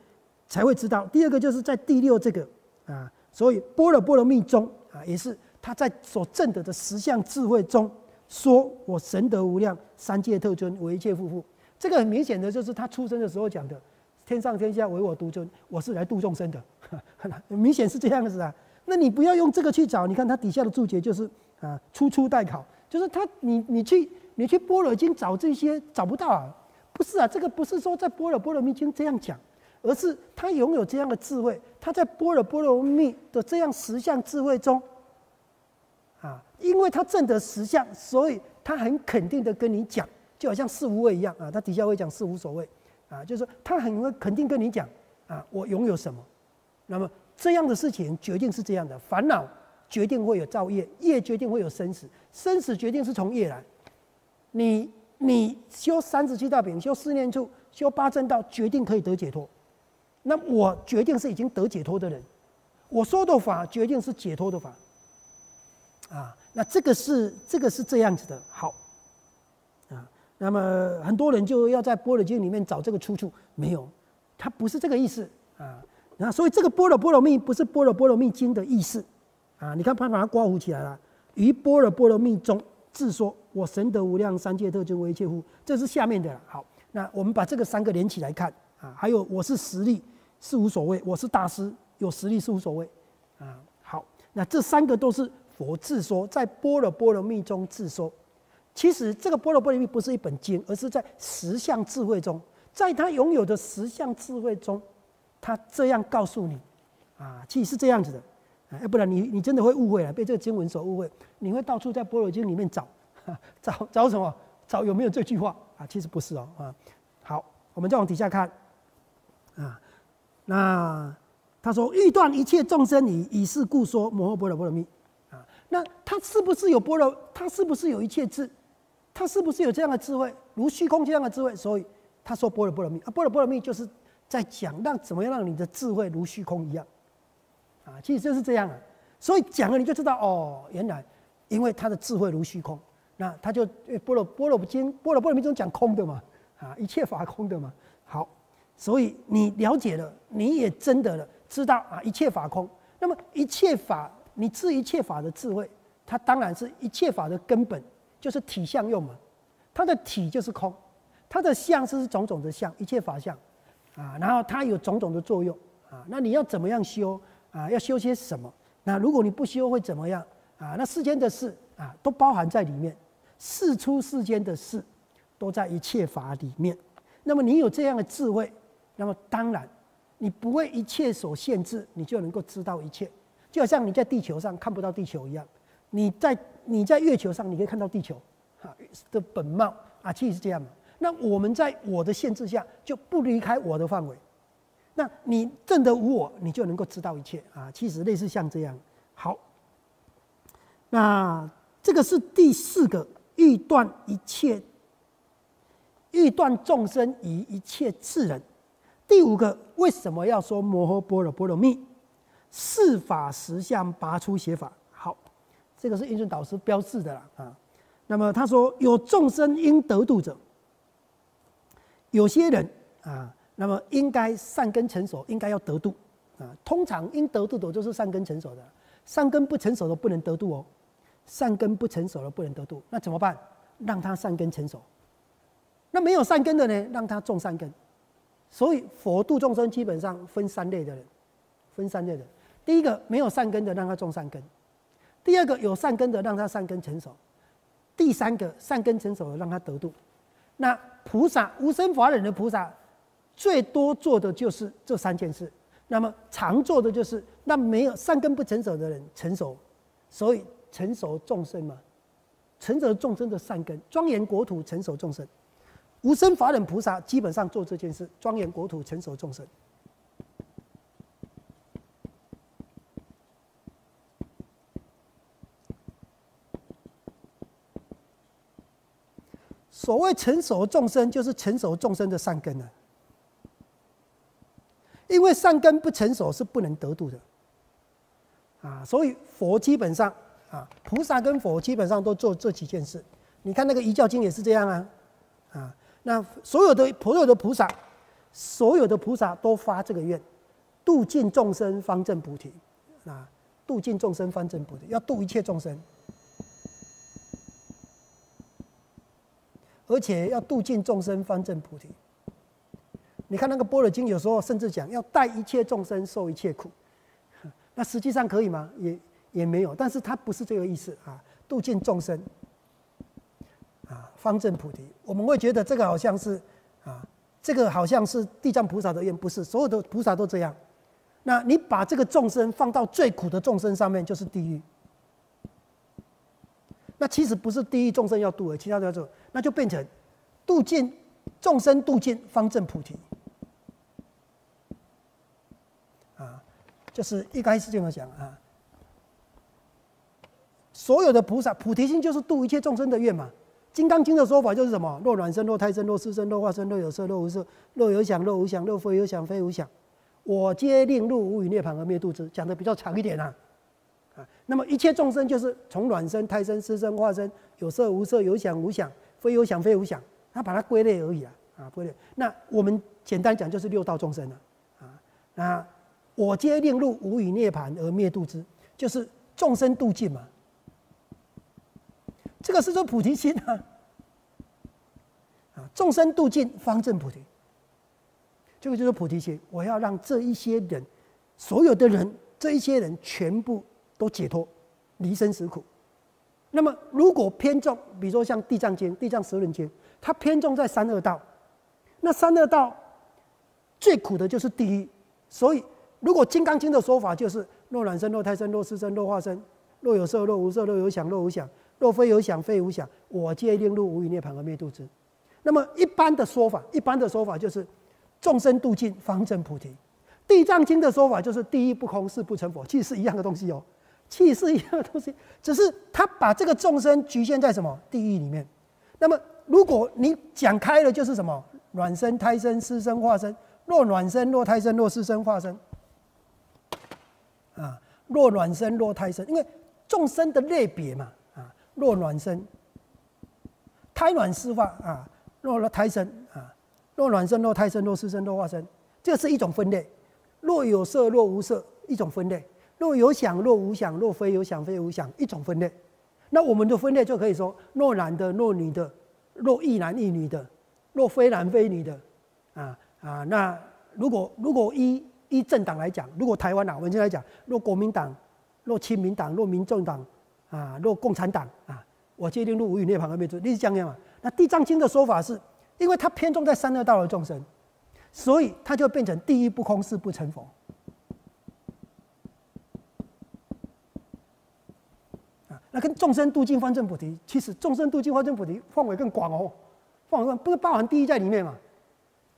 才会知道。第二个就是在第六这个啊，所以波罗波罗蜜中啊，也是他在所证得的十相智慧中，说我神德无量，三界特尊，为一切夫妇。这个很明显的就是他出生的时候讲的，天上天下唯我独尊，我是来度众生的，很明显是这样子啊。那你不要用这个去找，你看他底下的注解就是啊，初初待考，就是他你你去你去般若经找这些找不到啊，不是啊，这个不是说在般若波罗蜜经这样讲，而是他拥有这样的智慧，他在般若波罗蜜的这样十相智慧中，啊，因为他证得十相，所以他很肯定的跟你讲，就好像四无畏一样啊，他底下会讲四无所谓啊，就是说他很肯定跟你讲啊，我拥有什么，那么。这样的事情决定是这样的，烦恼决定会有造业，业决定会有生死，生死决定是从业来。你你修三十七道品，修四念处，修八正道，决定可以得解脱。那我决定是已经得解脱的人，我说的法决定是解脱的法。啊，那这个是这个是这样子的。好，啊，那么很多人就要在般若经里面找这个出处，没有，它不是这个意思啊。那所以这个般若波罗蜜不是般若波罗蜜经的意思，啊，你看他把它刮胡起来了。于般若波罗蜜中自说，我神得无量，三界特尊为一切乎？这是下面的。好，那我们把这个三个连起来看啊。还有我是实力是无所谓，我是大师有实力是无所谓啊。好，那这三个都是佛自说，在波若波罗蜜中自说。其实这个波罗波罗蜜不是一本经，而是在十相智慧中，在他拥有的十相智慧中。他这样告诉你，啊，其实是这样子的，啊要不然你你真的会误会了，被这个经文所误会，你会到处在波罗经里面找，找找什么？找有没有这句话啊？其实不是哦，啊，好，我们再往底下看，啊，那他说欲断一切众生以以是故说摩诃般若波罗蜜，啊，那他是不是有般若？他是不是有一切智？他是不是有这样的智慧？如虚空这样的智慧？所以他说般若波罗蜜啊，般若波罗蜜就是。在讲让怎么样让你的智慧如虚空一样，啊，其实就是这样啊。所以讲了你就知道哦，原来因为他的智慧如虚空，那他就波罗波罗经波罗波罗蜜中讲空的嘛，啊，一切法空的嘛。所以你了解了，你也真的了，知道啊，一切法空。那么一切法，你知一切法的智慧，它当然是一切法的根本，就是体相用嘛。它的体就是空，它的相是种种的相，一切法相。啊，然后它有种种的作用啊，那你要怎么样修啊？要修些什么？那如果你不修会怎么样啊？那世间的事啊，都包含在里面，事出世间的事，都在一切法里面。那么你有这样的智慧，那么当然你不为一切所限制，你就能够知道一切。就好像你在地球上看不到地球一样，你在你在月球上你可以看到地球啊的本貌啊，其实是这样嘛。那我们在我的限制下就不离开我的范围，那你证得无我，你就能够知道一切啊。其实类似像这样。好，那这个是第四个欲断一切，欲断众生以一切智人。第五个为什么要说摩诃般若波罗蜜？四法实相拔出邪法。好，这个是印顺导师标志的啦啊。那么他说有众生应得度者。有些人啊，那么应该善根成熟，应该要得度啊。通常应得度的就是善根成熟的，善根不成熟的不能得度哦。善根不成熟的不能得度，那怎么办？让他善根成熟。那没有善根的呢？让他种善根。所以佛度众生基本上分三类的人，分三类的。第一个没有善根的，让他种善根；第二个有善根的，让他善根成熟；第三个善根成熟的，让他得度。那菩萨无生法忍的菩萨，最多做的就是这三件事。那么常做的就是那没有善根不成熟的人成熟，所以成熟众生嘛，成熟众生的善根，庄严国土，成熟众生。无生法忍菩萨基本上做这件事，庄严国土，成熟众生。所谓成熟众生，就是成熟众生的善根呢。因为善根不成熟是不能得度的，啊，所以佛基本上啊，菩萨跟佛基本上都做这几件事。你看那个《遗教经》也是这样啊，啊，那所有的所有的菩萨，所有的菩萨都发这个愿，度尽众生方正菩提，啊，度尽众生方正菩提，要度一切众生，而且要度尽众生方正菩提。你看那个般若经，有时候甚至讲要带一切众生受一切苦，那实际上可以吗？也也没有，但是它不是这个意思啊，度尽众生。方正菩提，我们会觉得这个好像是，啊，这个好像是地藏菩萨的愿，不是所有的菩萨都这样。那你把这个众生放到最苦的众生上面，就是地狱。那其实不是地狱众生要度，而其他都要做，那就变成度尽众生度尽方正菩提。啊，就是一开始这么讲啊，所有的菩萨菩提心就是度一切众生的愿嘛。金刚经的说法就是什么？若卵生，若胎生，若湿生，若化生，若有色，若无色，若有想，若无想，若非有想，非无想，我皆令入无余涅盘而灭度之。讲的比较长一点啊，啊，那么一切众生就是从卵生、胎生、湿生、化生，有色无色，有想无想，非有想，非无想，他把它归类而已啊，啊，归类。那我们简单讲就是六道众生了，啊，那我皆令入无余涅盘而灭度之，就是众生度尽嘛。这个是说菩提心啊，啊，众生度尽方正菩提。这个就是菩提心，我要让这一些人，所有的人，这一些人全部都解脱，离生死苦。那么，如果偏重，比如说像地藏经、地藏十轮经，它偏重在三恶道，那三恶道最苦的就是地狱。所以，如果金刚经的说法就是：若卵生，若胎生，若湿生，若化生，若有色，若无色，若有想，若无想。若非有想，非无想，我皆令入无余涅盘而灭度之。那么一般的说法，一般的说法就是众生度尽方正菩提。地藏经的说法就是第一不空，是不成佛，其实是一样的东西哦，其实是一样的东西，只是他把这个众生局限在什么地狱里面。那么如果你讲开了，就是什么卵生、胎生、湿生、化生。若卵生，若胎生，若湿生、化生。啊，若卵生，若胎生，因为众生的类别嘛。若卵生，胎卵湿化啊；若胎生啊；若卵生，若胎生，若湿生，若化生，这是一种分类。若有色，若无色，一种分类；若有想，若无想，若非有想，非无想，一种分类。那我们的分类就可以说：若男的，若女的；若一男一女的；若非男非女的。啊啊！那如果如果依依政党来讲，如果台湾啊，我们就来讲：若国民党，若亲民党，若民众党。啊，若共产党啊，我界定入无余涅槃而灭度，你是这样嘛？那地藏经的说法是，因为它偏重在三恶道的众生，所以它就变成第一不空，是不成佛。啊，那跟众生度尽方正菩提，其实众生度尽方正菩提范围更广哦，范围不是包含第一在里面嘛？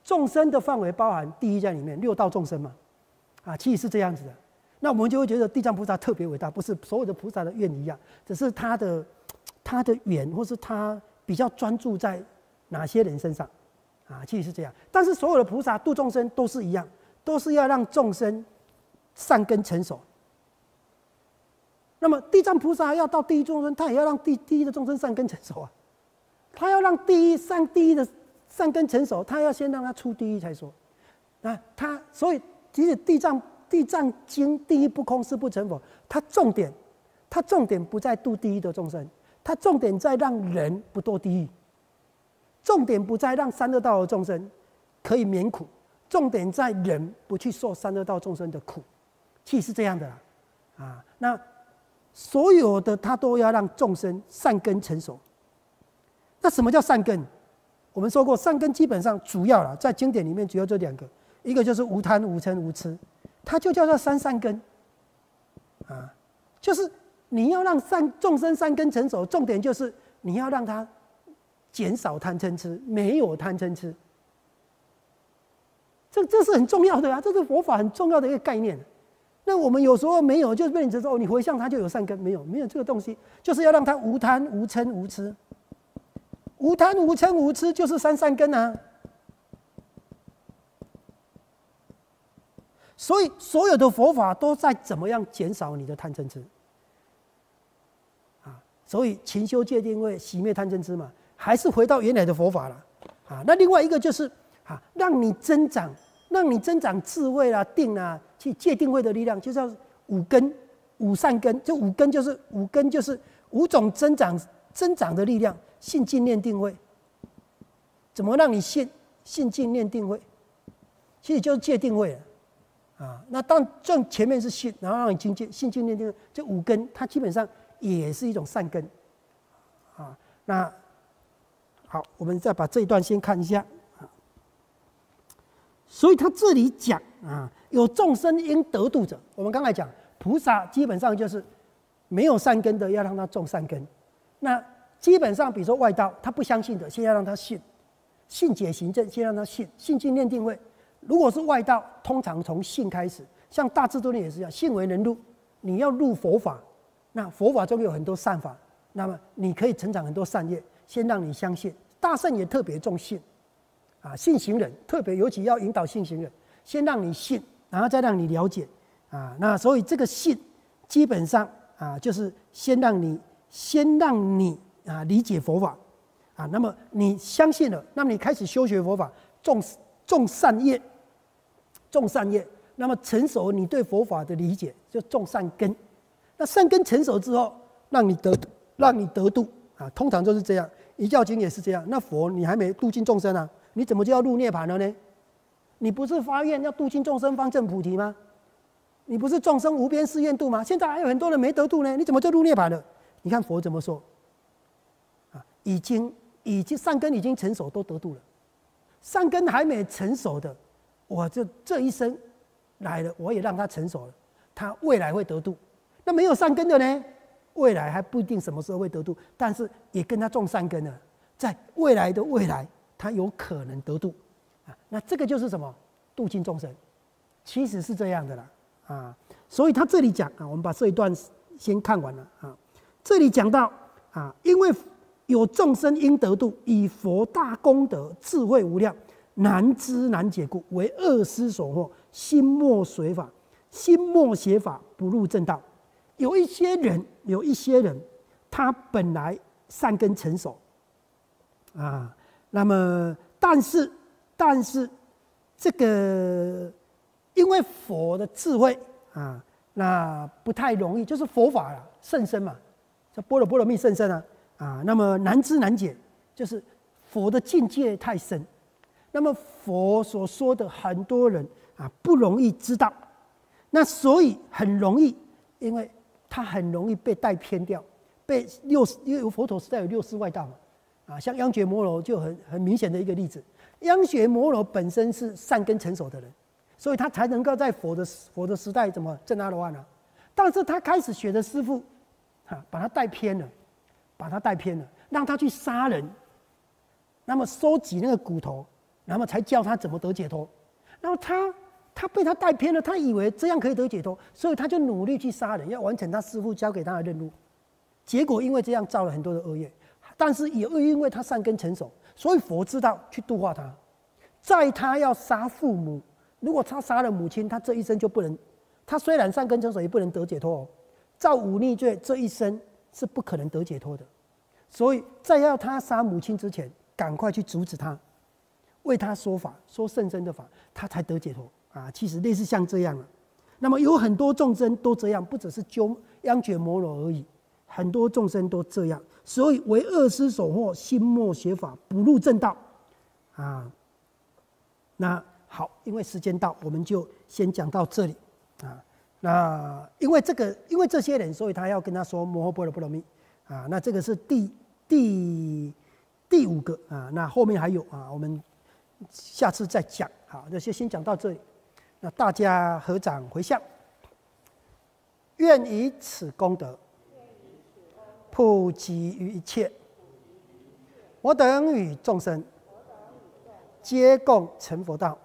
众生的范围包含第一在里面，六道众生嘛？啊，其实是这样子的。那我们就会觉得地藏菩萨特别伟大，不是所有的菩萨的愿一样，只是他的他的缘，或是他比较专注在哪些人身上，啊，其实是这样。但是所有的菩萨度众生都是一样，都是要让众生善根成熟。那么地藏菩萨要到第一众生，他也要让第第一的众生善根成熟啊，他要让第一善第一的善根成熟，他要先让他出第一才说。那，他所以其实地藏。地藏经第一不空是不成佛，它重点，它重点不在度第一的众生，它重点在让人不堕地狱，重点不在让三恶道的众生可以免苦，重点在人不去受三恶道众生的苦，其实是这样的啦啊。那所有的他都要让众生善根成熟。那什么叫善根？我们说过，善根基本上主要了，在经典里面主要这两个，一个就是无贪、无嗔、无痴。它就叫做三善根，啊，就是你要让善众生善根成熟，重点就是你要让他减少贪嗔痴，没有贪嗔痴。这这是很重要的啊，这是佛法很重要的一个概念。那我们有时候没有，就是被你说哦，你回向他就有善根，没有没有这个东西，就是要让他无贪无嗔无痴，无贪无嗔无痴就是三善根啊。所以，所有的佛法都在怎么样减少你的贪嗔痴啊？所以勤修戒定慧，熄灭贪嗔痴嘛，还是回到原来的佛法了啊。那另外一个就是啊，让你增长，让你增长智慧啊、定啊，去戒定慧的力量，就叫五根、五善根。这五根就是五根，就是五种增长增长的力量：信、静、念、定、慧。怎么让你信、信、静、念、定、慧？其实就是戒定慧啊。那当正前面是信，然后让你精进、信、静、念、定，这五根它基本上也是一种善根啊。那好，我们再把这一段先看一下啊。所以他这里讲啊，有众生应得度者，我们刚才讲菩萨基本上就是没有善根的，要让他种善根。那基本上，比如说外道，他不相信的，先要让他信。信解行证，先让他信，信经念定位。如果是外道，通常从信开始，像大智度论也是一样，信为能入。你要入佛法，那佛法中有很多善法，那么你可以成长很多善业。先让你相信，大圣也特别重信，啊，信行人特别尤其要引导信行人，先让你信，然后再让你了解，啊，那所以这个信基本上啊，就是先让你先让你啊理解佛法。啊，那么你相信了，那么你开始修学佛法，种种善业，种善业，那么成熟你对佛法的理解就种善根，那善根成熟之后，让你得让你得度啊，通常就是这样，一教经也是这样。那佛你还没度尽众生啊，你怎么就要入涅盘了呢？你不是发愿要度尽众生方正菩提吗？你不是众生无边誓愿度吗？现在还有很多人没得度呢，你怎么就入涅盘了？你看佛怎么说？啊，已经。已经善根已经成熟，都得度了；善根还没成熟的，我就这一生来了，我也让他成熟了，他未来会得度。那没有善根的呢？未来还不一定什么时候会得度，但是也跟他种善根了，在未来的未来，他有可能得度啊。那这个就是什么？度尽众生，其实是这样的啦啊。所以他这里讲啊，我们把这一段先看完了啊。这里讲到啊，因为。有众生应得度，以佛大功德智慧无量，难知难解故，为恶师所惑，心莫随法，心莫邪法，不入正道。有一些人，有一些人，他本来善根成熟，啊，那么但是但是这个因为佛的智慧啊，那不太容易，就是佛法啊，甚深嘛，叫般若波罗蜜甚深啊。啊，那么难知难解，就是佛的境界太深。那么佛所说的很多人啊，不容易知道。那所以很容易，因为他很容易被带偏掉，被六因为佛陀时代有六师外道嘛。啊，像央觉摩罗就很很明显的一个例子。央觉摩罗本身是善根成熟的人，所以他才能够在佛的佛的时代怎么证阿罗汉呢？但是他开始学的师傅，哈，把他带偏了。把他带偏了，让他去杀人，那么收集那个骨头，然后才教他怎么得解脱。然后他他被他带偏了，他以为这样可以得解脱，所以他就努力去杀人，要完成他师傅交给他的任务。结果因为这样造了很多的恶业，但是也因为他善根成熟，所以佛知道去度化他。在他要杀父母，如果他杀了母亲，他这一生就不能。他虽然善根成熟，也不能得解脱哦。造忤逆罪，这一生是不可能得解脱的。所以在要他杀母亲之前，赶快去阻止他，为他说法，说圣真的法，他才得解脱啊！其实类似像这样了。那么有很多众生都这样，不只是鸠央觉摩罗而已，很多众生都这样。所以为恶师所惑，心莫邪法，不入正道啊。那好，因为时间到，我们就先讲到这里啊。那因为这个，因为这些人，所以他要跟他说摩诃般若波罗蜜啊。那这个是第。第第五个啊，那后面还有啊，我们下次再讲。好，那就先讲到这里。那大家合掌回向，愿以此功德普及于一切，我等与众生皆共成佛道。